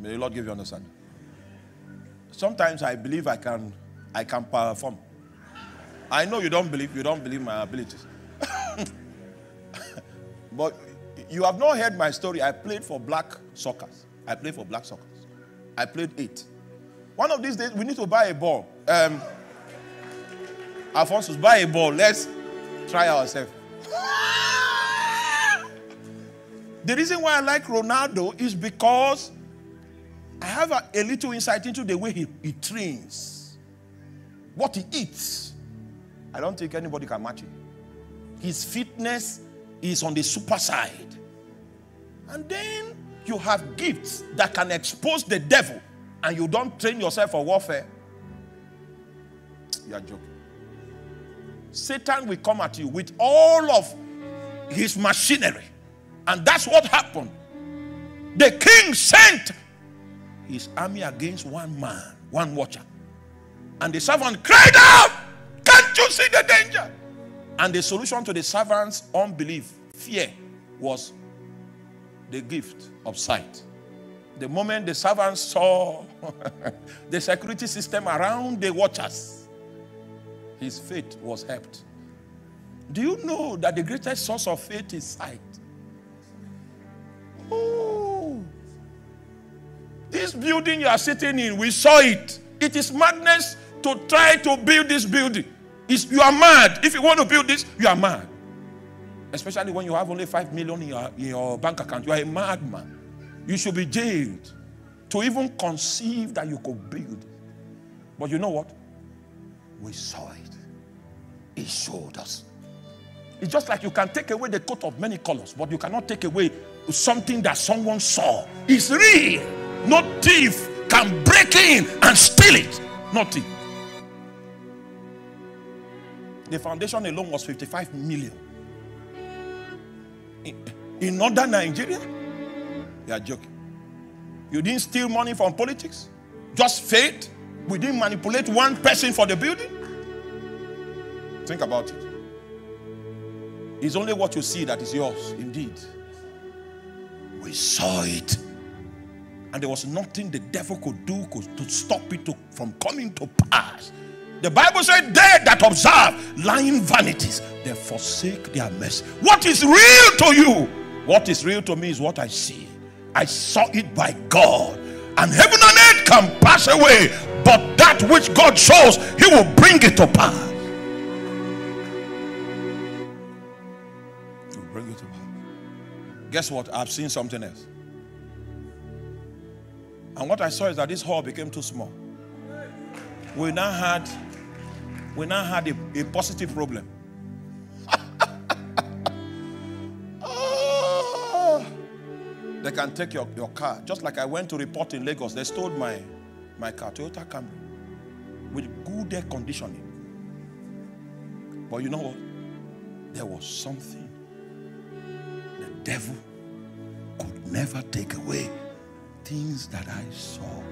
May the Lord give you understanding. Sometimes I believe I can I can perform. I know you don't believe, you don't believe my abilities. but you have not heard my story. I played for black suckers. I played for black suckers. I played eight. One of these days, we need to buy a ball. Um, Alphonsus, buy a ball. Let's try ourselves. the reason why I like Ronaldo is because I have a, a little insight into the way he, he trains, what he eats. I don't think anybody can match it. His fitness is on the super side. And then you have gifts that can expose the devil, and you don't train yourself for warfare. You are joking. Satan will come at you with all of his machinery. And that's what happened. The king sent his army against one man, one watcher. And the servant cried out, Can't you see the danger? And the solution to the servant's unbelief, fear, was the gift of sight. The moment the servant saw the security system around the watchers, his faith was helped. Do you know that the greatest source of faith is sight? Oh, this building you are sitting in, we saw it. It is madness to try to build this building. It's, you are mad. If you want to build this, you are mad. Especially when you have only five million in your, in your bank account. You are a madman. You should be jailed to even conceive that you could build. But you know what? We saw it. He showed us. It's just like you can take away the coat of many colors, but you cannot take away something that someone saw. It's real. No thief can break in and steal it. Nothing. The foundation alone was 55 million. In, in northern Nigeria, you are joking. You didn't steal money from politics, just faith. We didn't manipulate one person for the building. Think about it. It's only what you see that is yours, indeed. We saw it. And there was nothing the devil could do to stop it to, from coming to pass. The Bible said, They that observe lying vanities, they forsake their mess. What is real to you? What is real to me is what I see. I saw it by God. And heaven and earth can pass away, but that which God shows, He will bring it to pass. Guess what? I've seen something else. And what I saw is that this hall became too small. We now had we now had a, a positive problem. oh, they can take your, your car. Just like I went to report in Lagos, they stole my, my car, Toyota Camry, with good air conditioning. But you know what? There was something devil could never take away. Things that I saw.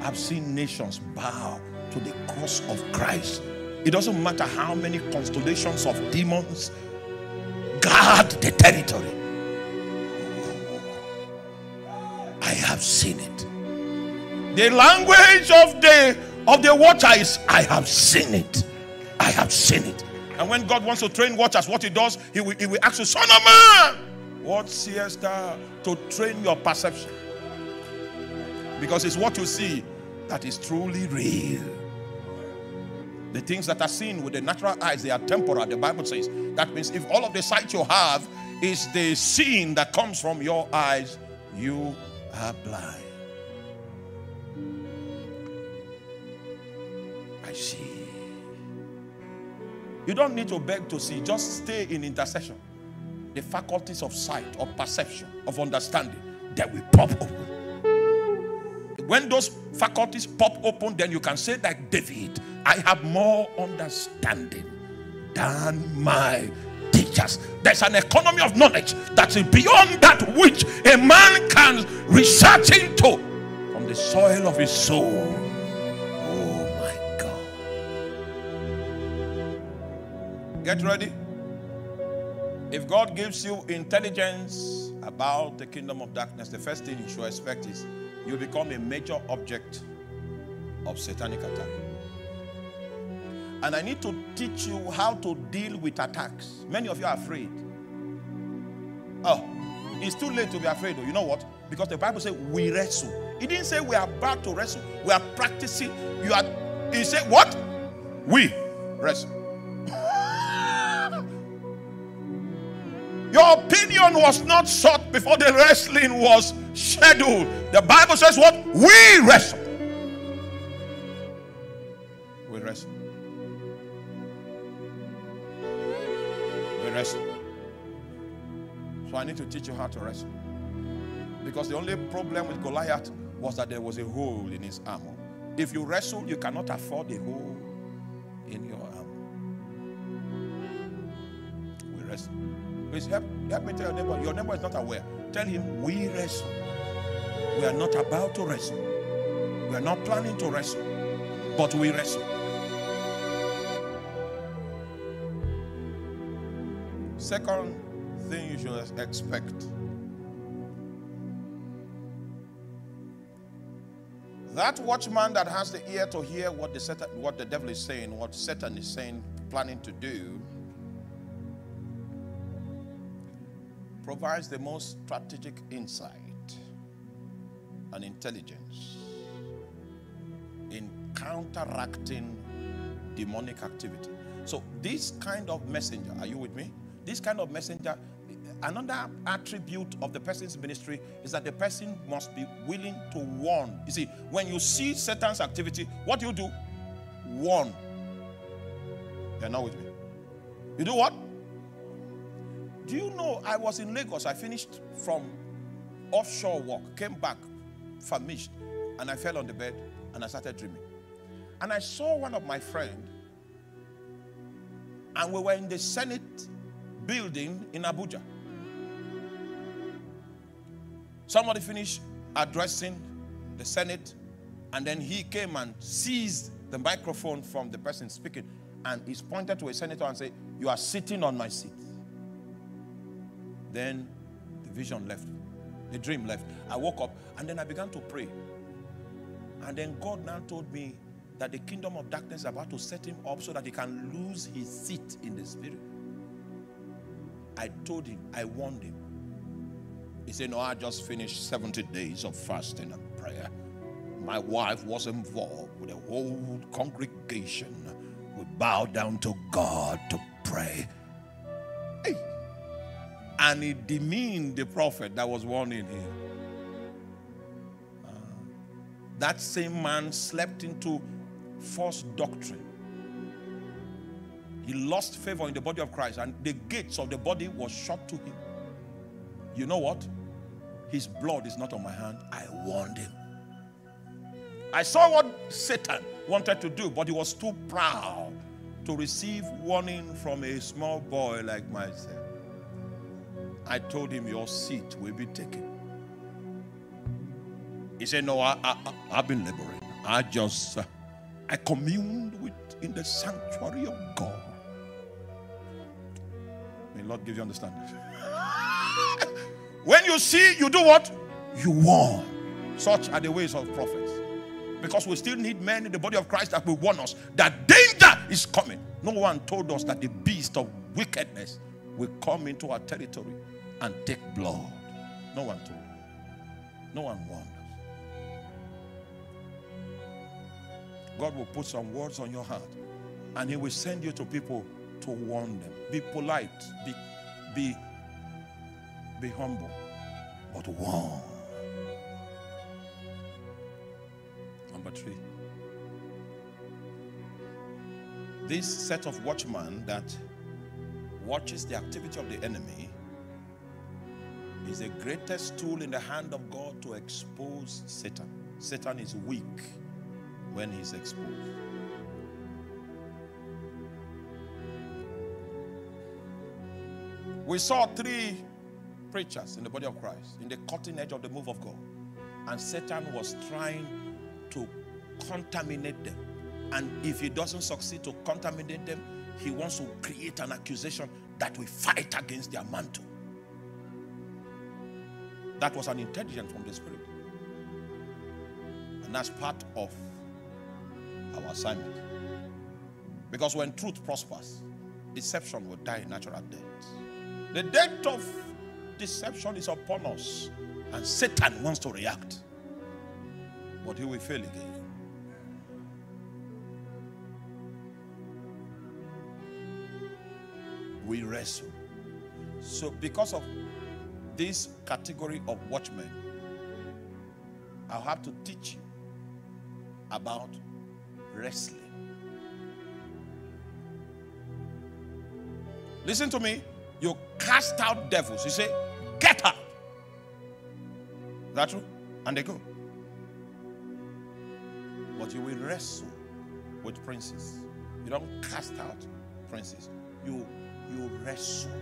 I've seen nations bow to the cross of Christ it doesn't matter how many constellations of demons guard the territory. I have seen it. The language of the of the watcher is I have seen it. I have seen it. And when God wants to train watchers, what he does, he will, he will ask you, son of man, what thou to train your perception? Because it's what you see that is truly real. The things that are seen with the natural eyes, they are temporal, the Bible says. That means if all of the sight you have is the seeing that comes from your eyes, you are blind. I see. You don't need to beg to see, just stay in intercession. The faculties of sight, of perception, of understanding, that will pop open. When those faculties pop open, then you can say, like David, I have more understanding than my teachers. There's an economy of knowledge that is beyond that which a man can research into from the soil of his soul. Oh my God. Get ready. If God gives you intelligence about the kingdom of darkness, the first thing you should expect is you become a major object of satanic attack. And I need to teach you how to deal with attacks. Many of you are afraid. Oh, it's too late to be afraid. You know what? Because the Bible says we wrestle. It didn't say we are about to wrestle. We are practicing. You are. He said what? We wrestle. Your opinion was not sought before the wrestling was scheduled. The Bible says what? We wrestle. We wrestle. We wrestle. So I need to teach you how to wrestle. Because the only problem with Goliath was that there was a hole in his armor. If you wrestle, you cannot afford a hole in your armor. We wrestle. Please help, help me tell your neighbor. Your neighbor is not aware. Tell him we wrestle. We are not about to wrestle. We are not planning to wrestle, but we wrestle. Second thing you should expect that watchman that has the ear to hear what the, what the devil is saying, what Satan is saying, planning to do, provides the most strategic insight and intelligence in counteracting demonic activity. So, this kind of messenger, are you with me? This kind of messenger, another attribute of the person's ministry is that the person must be willing to warn. You see, when you see Satan's activity, what do you do? Warn. You're not with me. You do what? Do you know I was in Lagos? I finished from offshore work, came back famished, and I fell on the bed and I started dreaming. And I saw one of my friends, and we were in the Senate building in Abuja. Somebody finished addressing the Senate, and then he came and seized the microphone from the person speaking, and he's pointed to a senator and said, You are sitting on my seat. Then the vision left, the dream left. I woke up and then I began to pray. And then God now told me that the kingdom of darkness is about to set him up so that he can lose his seat in the spirit. I told him, I warned him. He said, No, I just finished 70 days of fasting and prayer. My wife was involved with a whole congregation. We bowed down to God to pray. Hey and he demeaned the prophet that was warning him. Uh, that same man slept into false doctrine. He lost favor in the body of Christ, and the gates of the body was shut to him. You know what? His blood is not on my hand. I warned him. I saw what Satan wanted to do, but he was too proud to receive warning from a small boy like myself. I told him, Your seat will be taken. He said, No, I, I, I've been laboring. I just, uh, I communed with in the sanctuary of God. May Lord give you understanding. when you see, you do what? You warn. Such are the ways of prophets. Because we still need men in the body of Christ that will warn us that danger is coming. No one told us that the beast of wickedness will come into our territory and take blood. No one told. No one us. God will put some words on your heart and He will send you to people to warn them. Be polite, be, be, be humble, but warn. Number three. This set of watchmen that watches the activity of the enemy is the greatest tool in the hand of God to expose Satan. Satan is weak when he's exposed. We saw three preachers in the body of Christ in the cutting edge of the move of God. And Satan was trying to contaminate them. And if he doesn't succeed to contaminate them, he wants to create an accusation that we fight against their mantle. That was an intelligence from the Spirit. And that's part of our assignment. Because when truth prospers, deception will die natural death. The death of deception is upon us, and Satan wants to react, but he will fail again. We wrestle. So, because of this category of watchmen, I'll have to teach you about wrestling. Listen to me. You cast out devils. You say, Get out. Is that true? And they go. But you will wrestle with princes. You don't cast out princes. You you wrestle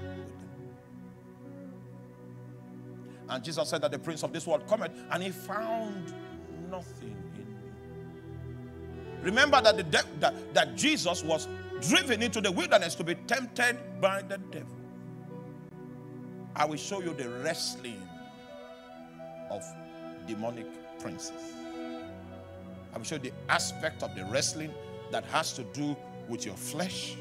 And Jesus said that the prince of this world cometh, and he found nothing in me. Remember that the de- that, that Jesus was driven into the wilderness to be tempted by the devil. I will show you the wrestling of demonic princes. I will show you the aspect of the wrestling that has to do with your flesh.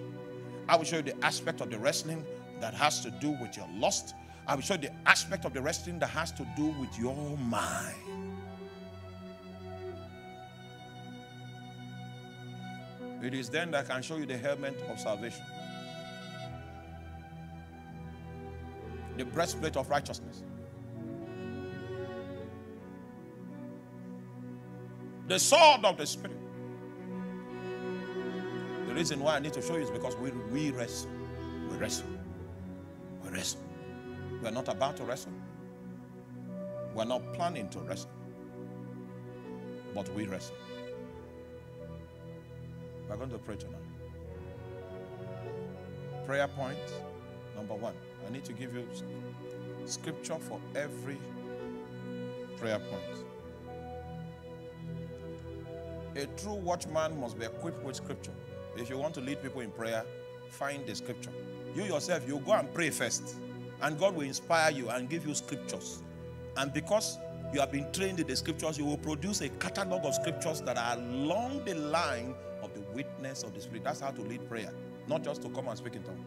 I will show you the aspect of the wrestling that has to do with your lust. I will show the aspect of the wrestling that has to do with your mind. It is then that I can show you the helmet of salvation, the breastplate of righteousness, the sword of the Spirit. The reason why I need to show you is because we, we wrestle. We wrestle. We wrestle. We are not about to wrestle. We are not planning to wrestle. But we wrestle. We're going to pray tonight. Prayer point number one. I need to give you scripture for every prayer point. A true watchman must be equipped with scripture. If you want to lead people in prayer, find the scripture. You yourself, you go and pray first, and God will inspire you and give you scriptures. And because you have been trained in the scriptures, you will produce a catalog of scriptures that are along the line of the witness of the Spirit. That's how to lead prayer, not just to come and speak in tongues.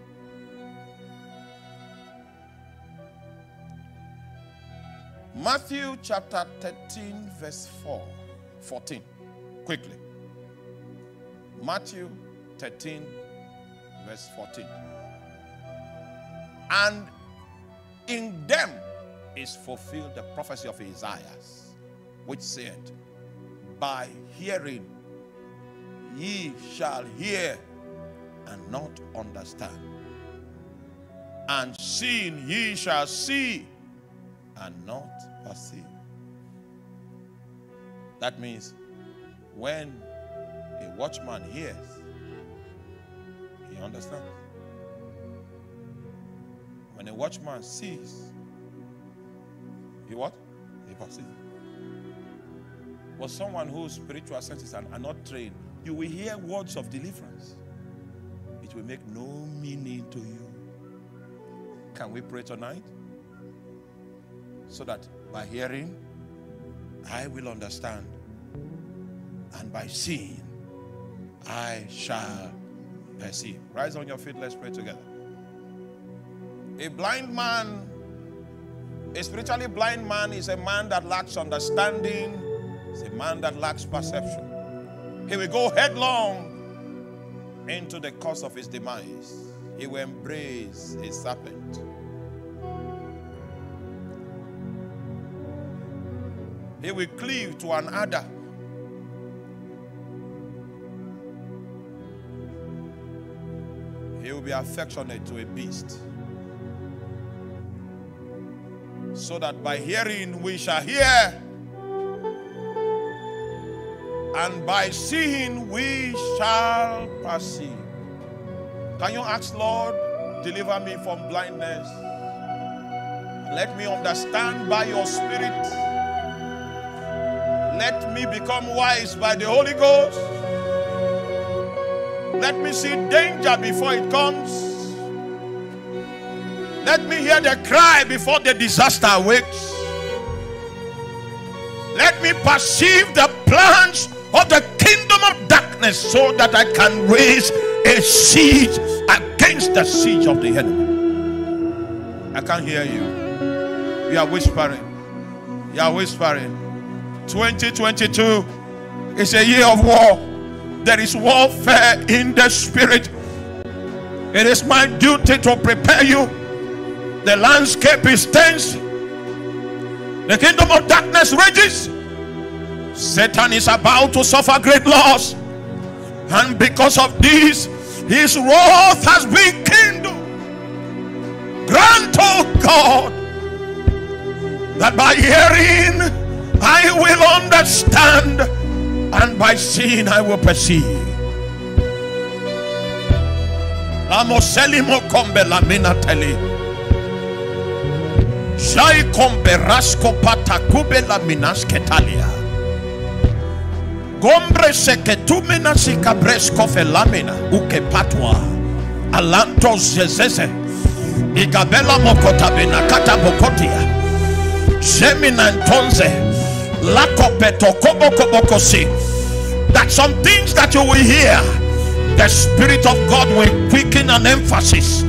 Matthew chapter 13, verse 4, 14. Quickly. Matthew 13, verse 14. And in them is fulfilled the prophecy of Isaiah, which said, By hearing ye shall hear and not understand, and seeing ye shall see and not perceive. That means when a watchman hears, he understands. When a watchman sees, he what? He perceives. But someone whose spiritual senses are not trained, you will hear words of deliverance. It will make no meaning to you. Can we pray tonight? So that by hearing, I will understand. And by seeing, I shall perceive. Rise on your feet, let's pray together. A blind man, a spiritually blind man, is a man that lacks understanding, is a man that lacks perception. He will go headlong into the cause of his demise. He will embrace a serpent. He will cleave to an adder. He will be affectionate to a beast. So that by hearing we shall hear, and by seeing we shall perceive. Can you ask, Lord, deliver me from blindness? Let me understand by your Spirit. Let me become wise by the Holy Ghost. Let me see danger before it comes. Hear the cry before the disaster awakes. Let me perceive the plans of the kingdom of darkness so that I can raise a siege against the siege of the enemy. I can't hear you. You are whispering. You are whispering. 2022 is a year of war. There is warfare in the spirit. It is my duty to prepare you. The landscape is tense. The kingdom of darkness rages. Satan is about to suffer great loss. And because of this, his wrath has been kindled. Grant, oh God, that by hearing I will understand, and by seeing I will perceive. Kombe minateli. Shai kombe rasko pata kube la minasketalia. Gombre seketumina sikabresko felamina uke patwa. Alanto zezeze. Igabela mokotabina kata bokotia. Zemina ntonze. Lakopeto kobo kobo kosi. That some things that you will hear, the Spirit of God will quicken an emphasis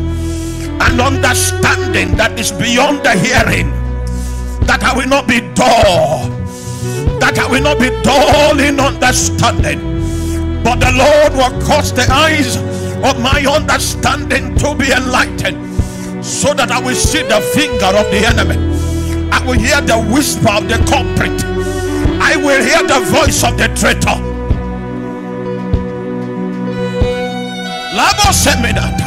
and understanding that is beyond the hearing. That I will not be dull. That I will not be dull in understanding. But the Lord will cause the eyes of my understanding to be enlightened so that I will see the finger of the enemy. I will hear the whisper of the culprit. I will hear the voice of the traitor. Labo seminata.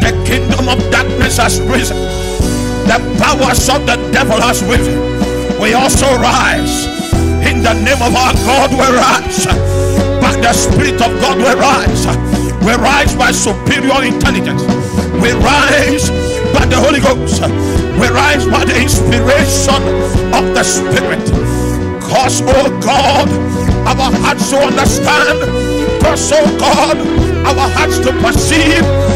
The kingdom of darkness has risen. The powers of the devil has risen. We also rise. In the name of our God, we rise. By the Spirit of God, we rise. We rise by superior intelligence. We rise by the Holy Ghost. We rise by the inspiration of the Spirit. Cause, oh God, our hearts to understand. Cause, oh God, our hearts to perceive.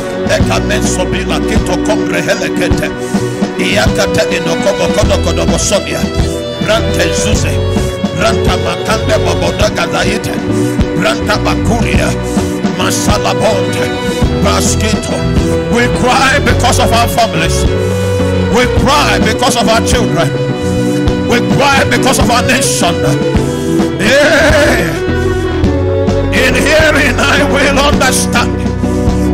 We cry because of our families. We cry because of our children. We cry because of our nation. Yeah. In hearing I will understand,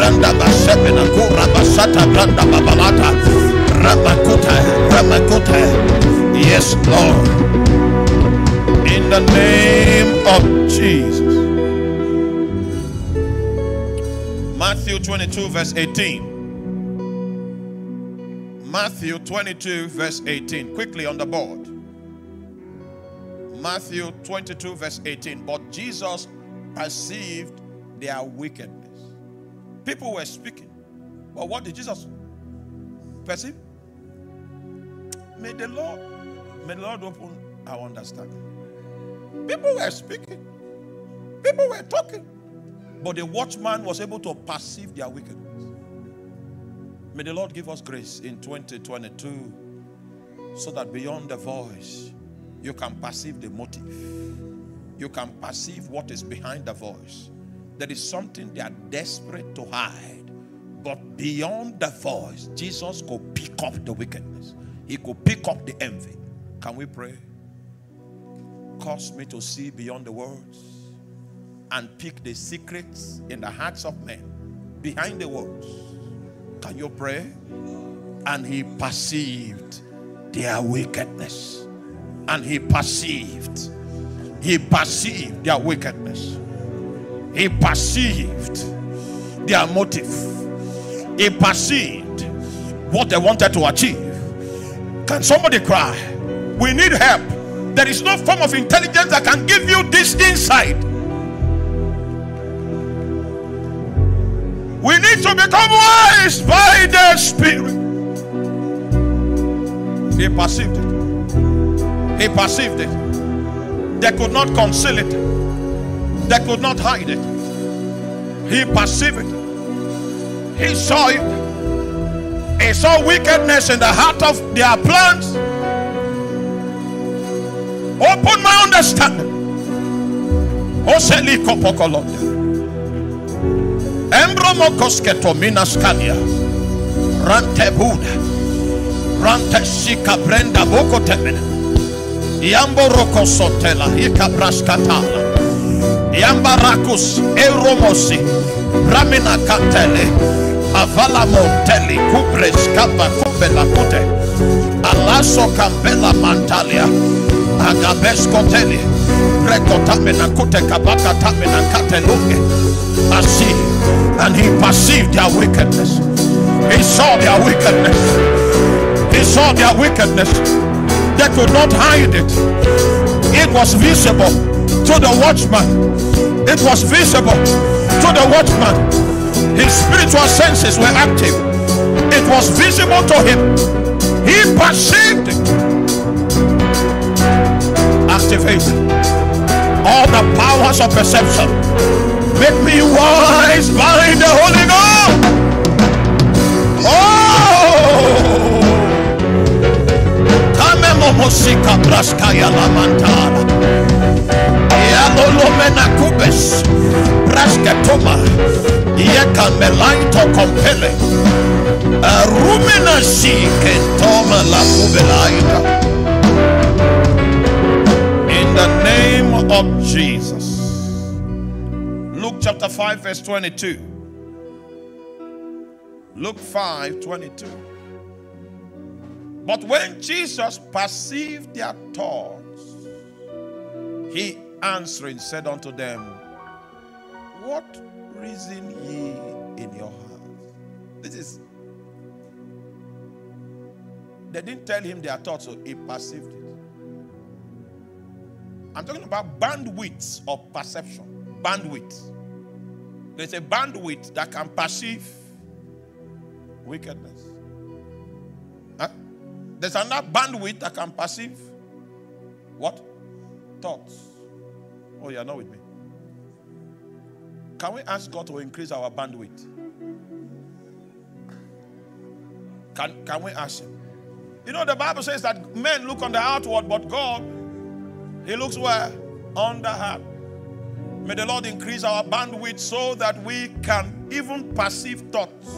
Kura basata branda babalata. Ramakuta, ramakuta. Yes, Lord. In the name of Jesus. Matthew 22, verse 18. Matthew 22, verse 18. Quickly on the board. Matthew 22, verse 18. But Jesus perceived their wickedness. People were speaking. But what did Jesus perceive? May the Lord, may the Lord open our understanding. People were speaking. People were talking. But the watchman was able to perceive their wickedness. May the Lord give us grace in 2022 so that beyond the voice, you can perceive the motive. You can perceive what is behind the voice. There is something they are desperate to hide. But beyond the voice, Jesus could pick up the wickedness. He could pick up the envy. Can we pray? Cause me to see beyond the words and pick the secrets in the hearts of men behind the words. Can you pray? And he perceived their wickedness. And he perceived. He perceived their wickedness. He perceived their motive. He perceived what they wanted to achieve. Can somebody cry? We need help. There is no form of intelligence that can give you this insight. We need to become wise by the Spirit. He perceived it. He perceived it. They could not conceal it. They could not hide it. He perceived it. He saw it. He saw wickedness in the heart of their plans. Open my understanding. Oseli kopokolonde. Embromokoske minas kania. Rante buda. Rante shika brenda boko temena. Yambo roko sotela. Ika braskatala. Yamba rakus euromosi. Ramina katele. Avala monteli. Kubres kaba kubela kute. Alaso kambela mantalia. Agabes koteli. Rekotamena kute kabaka tamena katelunge. Asi. And he perceived their wickedness. He saw their wickedness. He saw their wickedness. They could not hide it. It was visible to the watchman. It was visible to the watchman. His spiritual senses were active. It was visible to him. He perceived it. Activate all the powers of perception. Make me wise by the Holy Ghost. Oh! Kame momosika braskaya lamantara. Yalolomena kubes. Brasketoma. Yeka melaito compele. Rumina si kentoma la kubelaita. In the name of Jesus. Luke chapter 5, verse 22. Luke 5 22. But when Jesus perceived their thoughts, he answering said unto them, What reason ye in your hearts? This is, they didn't tell him their thoughts, so he perceived it. I'm talking about bandwidth of perception. Bandwidth. There's a bandwidth that can perceive wickedness. Huh? There's another bandwidth that can perceive what? Thoughts. Oh, you're not with me. Can we ask God to increase our bandwidth? Can, can we ask Him? You know, the Bible says that men look on the outward, but God, He looks where? On the heart. May the Lord increase our bandwidth so that we can even perceive thoughts.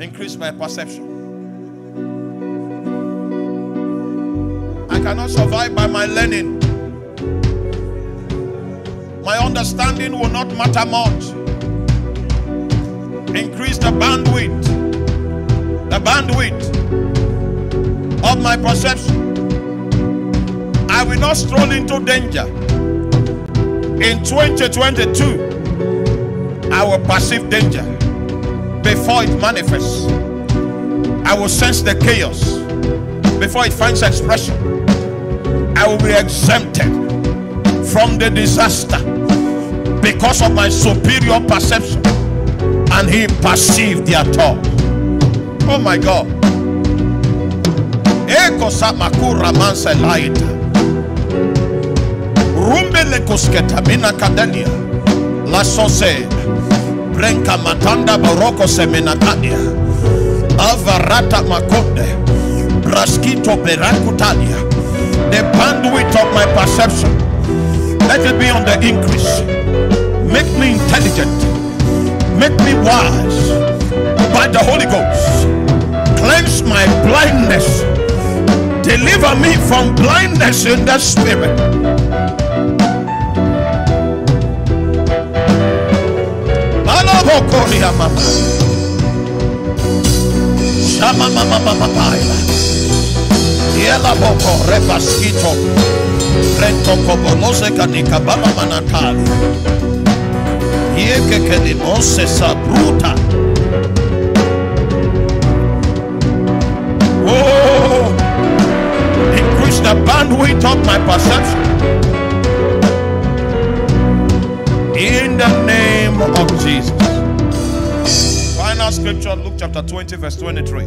Increase my perception. I cannot survive by my learning. My understanding will not matter much. Increase the bandwidth, the bandwidth of my perception. I will not stroll into danger. In 2022, I will perceive danger before it manifests. I will sense the chaos before it finds expression. I will be exempted from the disaster because of my superior perception. And he perceived their thought. Oh my God. La sose. Brenka matanda baroko. Avarata. Braskito berakutalia. The bandwidth of my perception. Let it be on the increase. Make me intelligent. Make me wise by the Holy Ghost. Cleanse my blindness. Deliver me from blindness in the spirit. Shama mama mama Yela boko repaskito. Rento kanika manatali. Yeke kedimose sabruta. Oh, increase the bandwidth of my perception. In the name of Jesus. Final scripture, Luke chapter 20, verse 23.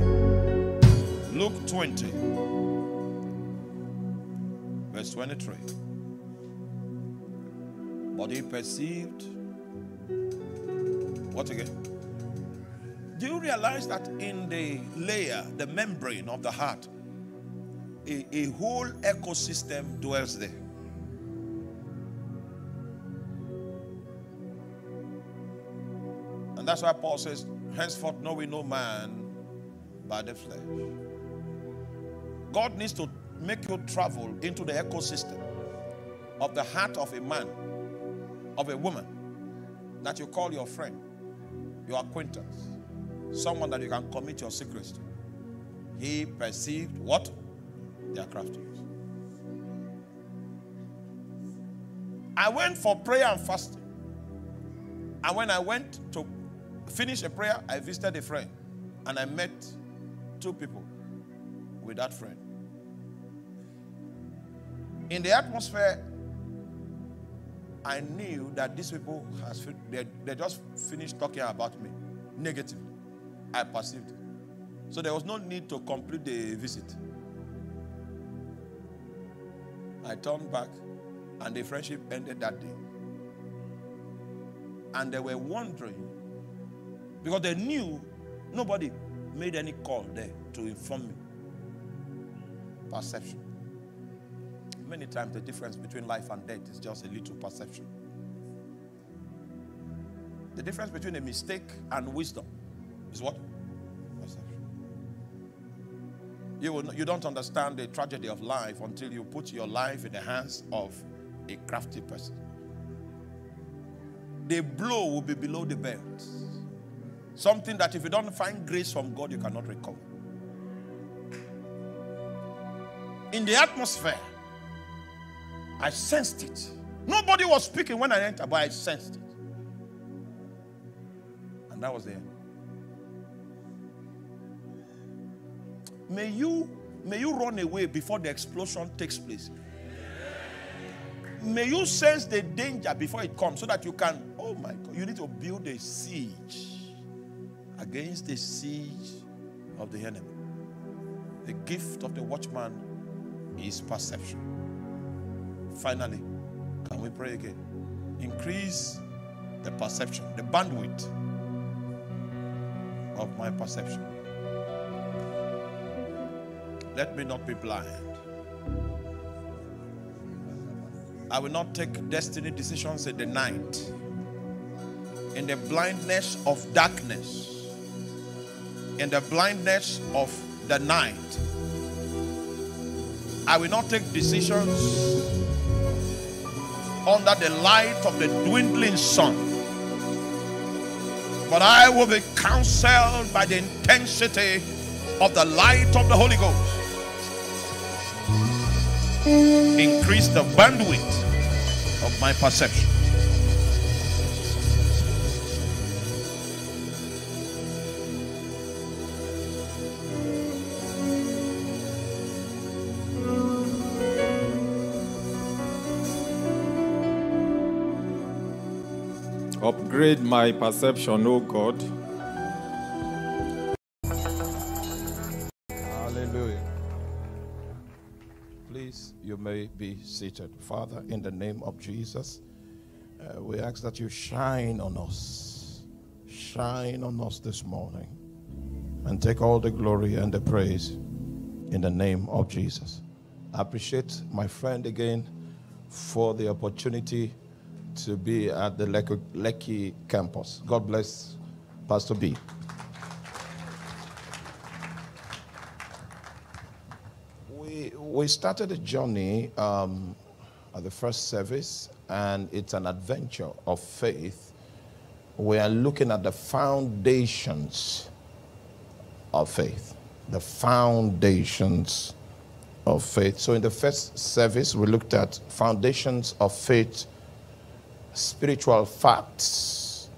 Luke 20. Verse 23. But he perceived. What again? Do you realize that in the layer, the membrane of the heart, a, a whole ecosystem dwells there? And that's why Paul says, Henceforth know we no man by the flesh. God needs to make you travel into the ecosystem of the heart of a man, of a woman that you call your friend, your acquaintance, someone that you can commit your secrets to. He perceived what? Their craftiness. I went for prayer and fasting. And when I went to finish a prayer, I visited a friend and I met two people with that friend in the atmosphere, I knew that these people has they, they just finished talking about me negatively. I perceived it. So there was no need to complete the visit. I turned back and the friendship ended that day. And they were wondering because they knew nobody made any call there to inform me. Perception. Many times the difference between life and death is just a little perception. The difference between a mistake and wisdom is what? Perception. You, will, you don't understand the tragedy of life until you put your life in the hands of a crafty person. The blow will be below the belt. Something that if you don't find grace from God, you cannot recover. In the atmosphere, I sensed it. Nobody was speaking when I entered, but I sensed it. And that was the end. May you may you run away before the explosion takes place. May you sense the danger before it comes so that you can, oh my God, you need to build a siege against the siege of the enemy. The gift of the watchman is perception. Finally, can we pray again? Increase the perception, the bandwidth of my perception. Let me not be blind. I will not take destiny decisions in the night, in the blindness of darkness, in the blindness of the night. I will not take decisions under the light of the dwindling sun. But I will be counseled by the intensity of the light of the Holy Ghost. Increase the bandwidth of my perception. Upgrade my perception, oh God. Hallelujah. please, you may be seated. Father, in the name of Jesus, uh, we ask that you shine on us. Shine on us this morning. And take all the glory and the praise in the name of Jesus. I appreciate my friend again for the opportunity to be at the Lekki campus. God bless Pastor B. We, we started a journey um, at the first service, and it's an adventure of faith. We are looking at the foundations of faith. The foundations of faith. So, in the first service, we looked at foundations of faith, spiritual facts.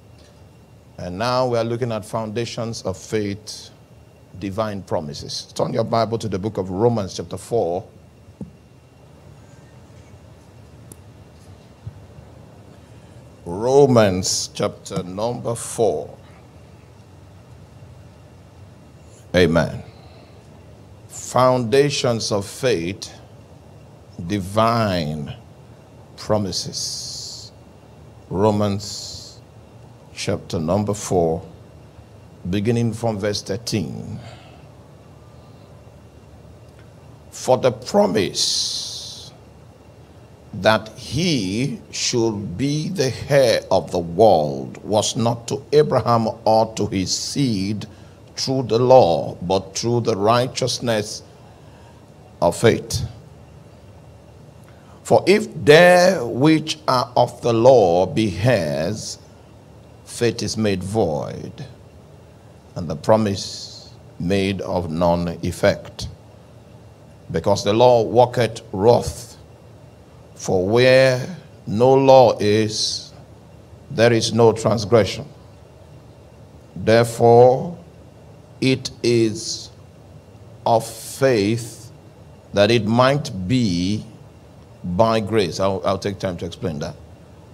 And now we are looking at foundations of faith, divine promises. Turn your Bible to the book of Romans, chapter 4. Romans, chapter number 4. Amen. Foundations of faith, divine promises. Romans, chapter number 4 beginning from verse 13. For the promise that he should be the heir of the world was not to Abraham or to his seed through the law, but through the righteousness of faith. For if there which are of the law be heirs, faith is made void and the promise made of none effect. Because the law worketh wrath, for where no law is, there is no transgression. Therefore, it is of faith that it might be by grace. I'll, I'll take time to explain that.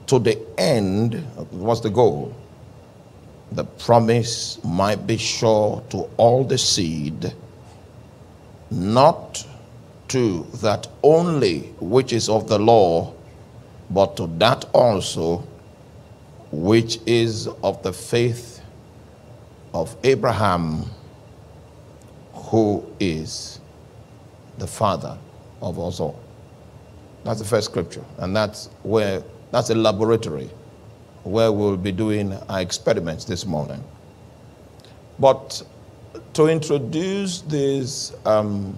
To the end, what's the goal? the promise might be sure to all the seed, not to that only which is of the law, but to that also which is of the faith of Abraham, who is the father of us all. That's the first scripture, and that's where that's a laboratory where we'll be doing our experiments this morning. But to introduce this um,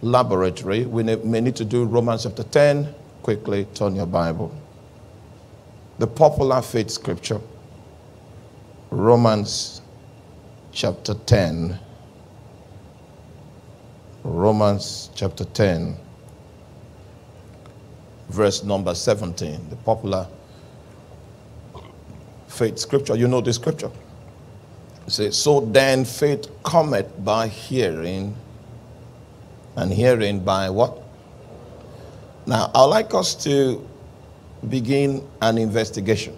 laboratory, we may need to do Romans chapter 10. Quickly turn your Bible. The popular faith scripture, Romans chapter 10. Romans chapter 10, verse number 17, the popular faith scripture. You know the scripture. It says, So then faith cometh by hearing, and hearing by what? Now, I'd like us to begin an investigation.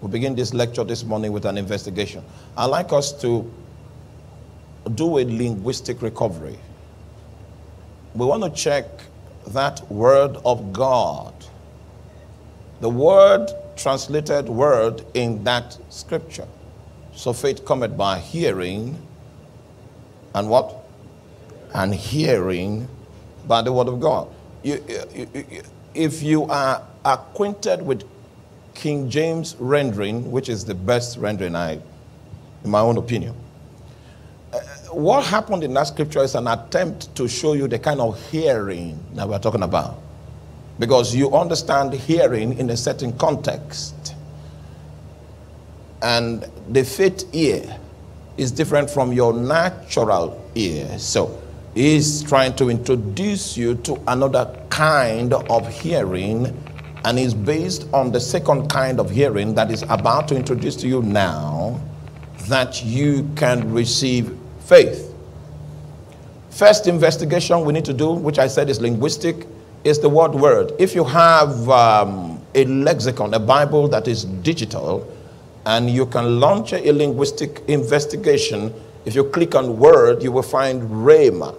We begin this lecture this morning with an investigation. I'd like us to do a linguistic recovery. We want to check that word of God. The word translated word in that scripture. So faith cometh by hearing, and what? And hearing by the word of God. You, you, you, if you are acquainted with King James rendering, which is the best rendering, I, in my own opinion, what happened in that scripture is an attempt to show you the kind of hearing that we're talking about because you understand hearing in a certain context. And the faith ear is different from your natural ear. So he's trying to introduce you to another kind of hearing and is based on the second kind of hearing that is about to introduce to you now that you can receive faith. First investigation we need to do, which I said is linguistic, is the word word. If you have um, a lexicon, a Bible that is digital, and you can launch a linguistic investigation, if you click on word, you will find rhema.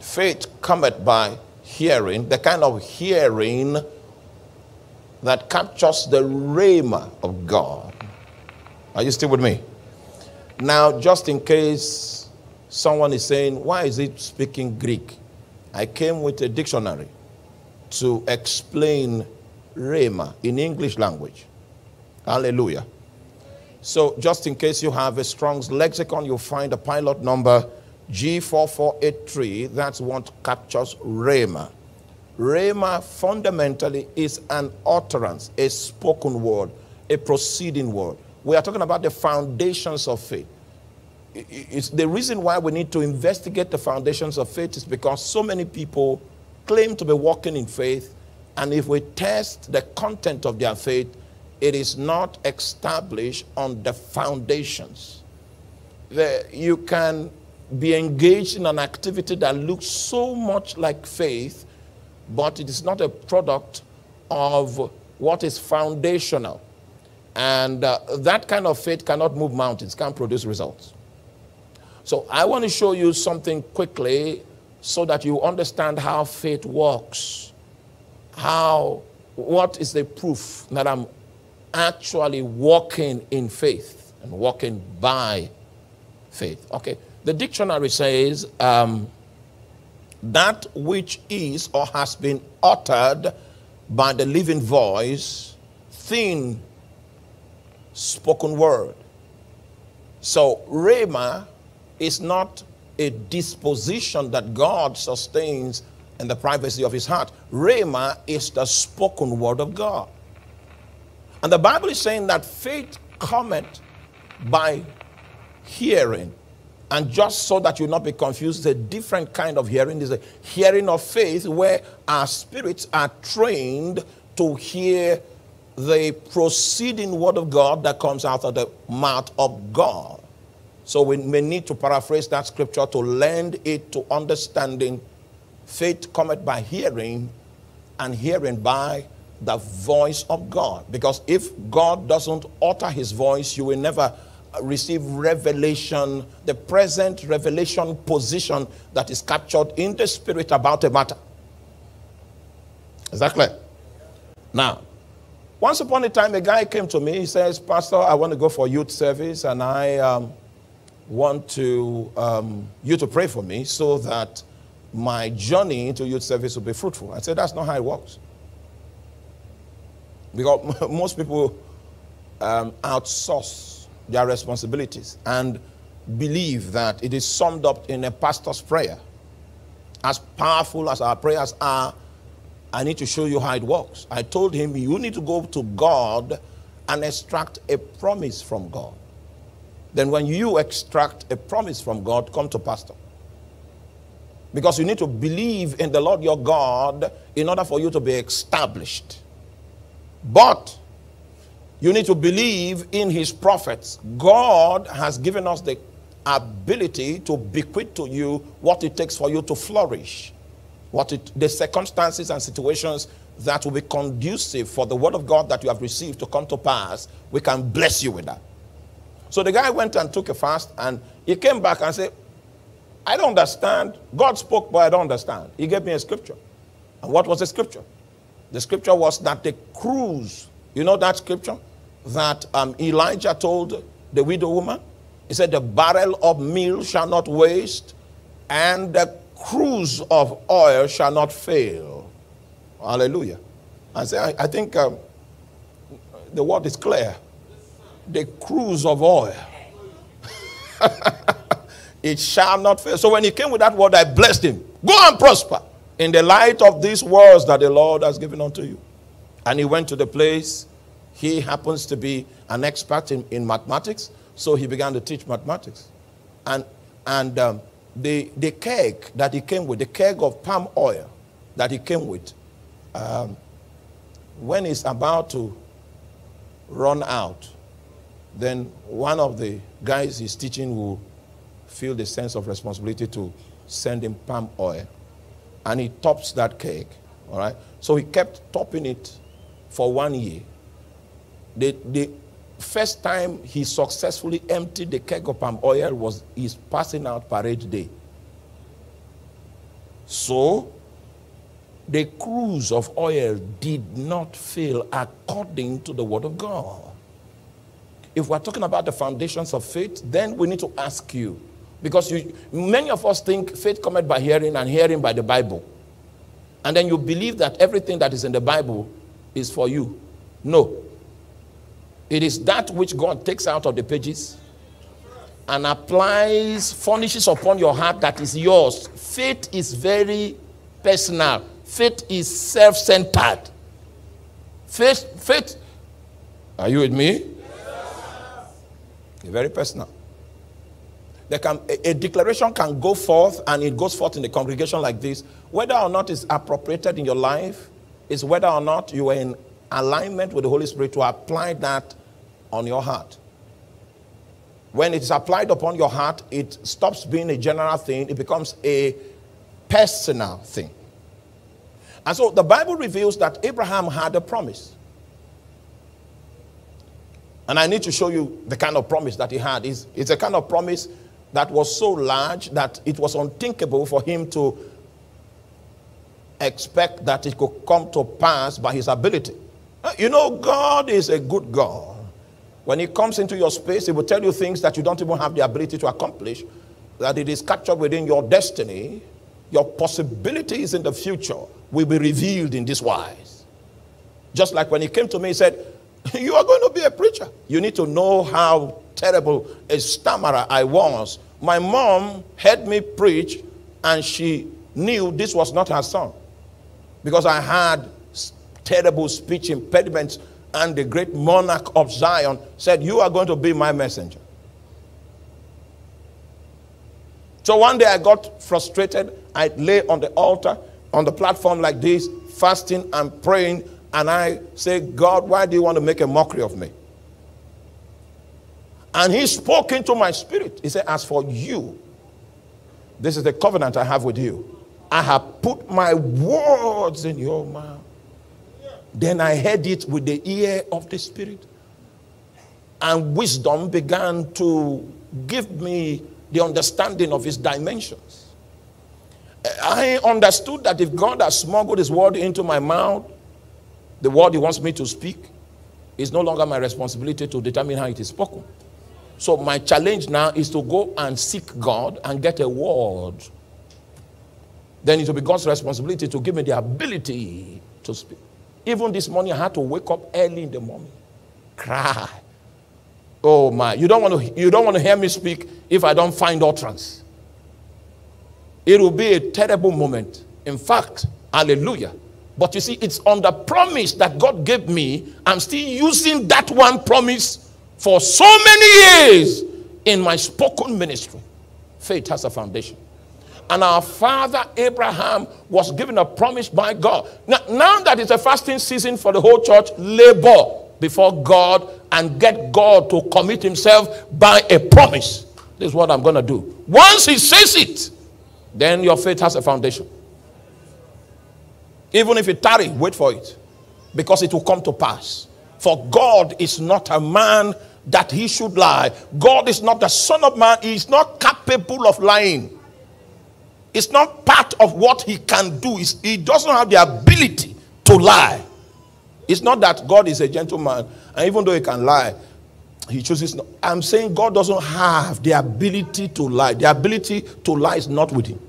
faith cometh by hearing, the kind of hearing that captures the rhema of God. Are you still with me? Now, just in case someone is saying, why is it speaking Greek? I came with a dictionary to explain rhema in English language. Hallelujah. So, just in case you have a Strong's lexicon, you'll find a pilot number G4483. That's what captures Rhema. Rhema fundamentally is an utterance, a spoken word, a proceeding word. We are talking about the foundations of faith. It's the reason why we need to investigate the foundations of faith is because so many people claim to be walking in faith, and if we test the content of their faith, it is not established on the foundations. The, you can be engaged in an activity that looks so much like faith, but it is not a product of what is foundational. And uh, that kind of faith cannot move mountains, can't produce results. So I want to show you something quickly so that you understand how faith works. How, what is the proof that I'm actually walking in faith and walking by faith? Okay. The dictionary says um, that which is or has been uttered by the living voice, thin spoken word. So, Rhema is not a disposition that God sustains in the privacy of his heart. Rhema is the spoken word of God. And the Bible is saying that faith cometh by hearing, and just so that you not be confused, it's a different kind of hearing. It's a hearing of faith where our spirits are trained to hear the proceeding word of God that comes out of the mouth of God. So we may need to paraphrase that scripture to lend it to understanding. Faith cometh by hearing, and hearing by the voice of God. Because if God doesn't utter his voice, you will never receive revelation, the present revelation position that is captured in the spirit about a matter. Is that clear? Now, once upon a time, a guy came to me. He says, Pastor, I want to go for youth service and I um, want to, um, you to pray for me so that my journey into youth service will be fruitful. I said, That's not how it works. Because most people um, outsource their responsibilities and believe that it is summed up in a pastor's prayer. As powerful as our prayers are, I need to show you how it works. I told him, You need to go to God and extract a promise from God. Then, when you extract a promise from God, come to pastor. Because you need to believe in the Lord your God in order for you to be established. But you need to believe in his prophets. God has given us the ability to bequeath to you what it takes for you to flourish. What it, the circumstances and situations that will be conducive for the word of God that you have received to come to pass, we can bless you with that. So the guy went and took a fast and he came back and said, I don't understand. God spoke, but I don't understand. He gave me a scripture. And what was the scripture? The scripture was that the cruse, you know that scripture? that um, Elijah told the widow woman? He said, The barrel of meal shall not waste, and the cruse of oil shall not fail. Hallelujah. I say, I, I think um, the word is clear. The cruse of oil. it shall not fail. So when he came with that word, I blessed him. Go and prosper in the light of these words that the Lord has given unto you. And he went to the place he happens to be an expert in, in mathematics, so he began to teach mathematics. And, and um, the, the keg that he came with, the keg of palm oil that he came with, um, when it's about to run out, then one of the guys he's teaching will feel the sense of responsibility to send him palm oil. And he tops that keg, all right? So he kept topping it for one year. The, the first time he successfully emptied the keg of palm oil was his passing out parade day. So, the cruse of oil did not fail according to the word of God. If we're talking about the foundations of faith, then we need to ask you, because you, many of us think faith comes by hearing and hearing by the Bible. And then you believe that everything that is in the Bible is for you. No. It is that which God takes out of the pages and applies, furnishes upon your heart that is yours. Faith is very personal. Faith is self-centered. Faith, faith. Are you with me? Yes. Very personal. There can, a, a declaration can go forth and it goes forth in the congregation like this. Whether or not it's appropriated in your life is whether or not you are in alignment with the Holy Spirit to apply that on your heart. When it is applied upon your heart, it stops being a general thing, it becomes a personal thing. And so the Bible reveals that Abraham had a promise. And I need to show you the kind of promise that he had. It's, it's a kind of promise that was so large that it was unthinkable for him to expect that it could come to pass by his ability. You know, God is a good God. When He comes into your space, He will tell you things that you don't even have the ability to accomplish, that it is captured within your destiny. Your possibilities in the future will be revealed in this wise. Just like when He came to me, He said, You are going to be a preacher. You need to know how terrible a stammerer I was. My mom heard me preach, and she knew this was not her son because I had terrible speech impediments. And the great monarch of Zion said, You are going to be my messenger. So one day I got frustrated. I lay on the altar, on the platform like this, fasting and praying. And I say, God, why do you want to make a mockery of me? And he spoke into my spirit. He said, As for you, this is the covenant I have with you. I have put my words in your mouth. Then I heard it with the ear of the Spirit. And wisdom began to give me the understanding of his dimensions. I understood that if God has smuggled his word into my mouth, the word he wants me to speak, is no longer my responsibility to determine how it is spoken. So my challenge now is to go and seek God and get a word. Then it will be God's responsibility to give me the ability to speak. Even this morning, I had to wake up early in the morning, cry. Oh my! You don't want to. You don't want to hear me speak if I don't find utterance. It will be a terrible moment. In fact, hallelujah. But you see, it's on the promise that God gave me. I'm still using that one promise for so many years in my spoken ministry. Faith has a foundation. And our father Abraham was given a promise by God. Now, now that it's a fasting season for the whole church, labor before God and get God to commit himself by a promise. This is what I'm going to do. Once he says it, then your faith has a foundation. Even if it tarry, wait for it. Because it will come to pass. For God is not a man that he should lie. God is not the son of man. He is not capable of lying. It's not part of what he can do. It's, he doesn't have the ability to lie. It's not that God is a gentleman, and even though he can lie, he chooses not. I'm saying God doesn't have the ability to lie. The ability to lie is not with him.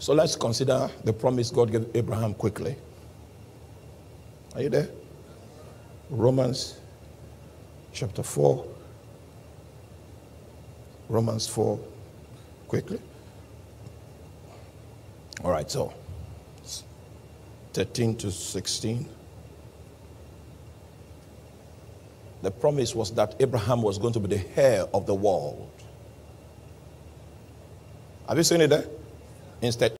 So let's consider the promise God gave Abraham quickly. Are you there? Romans chapter 4. Romans 4 quickly. All right, so 13 to 16. The promise was that Abraham was going to be the heir of the world. Have you seen it there? Instead,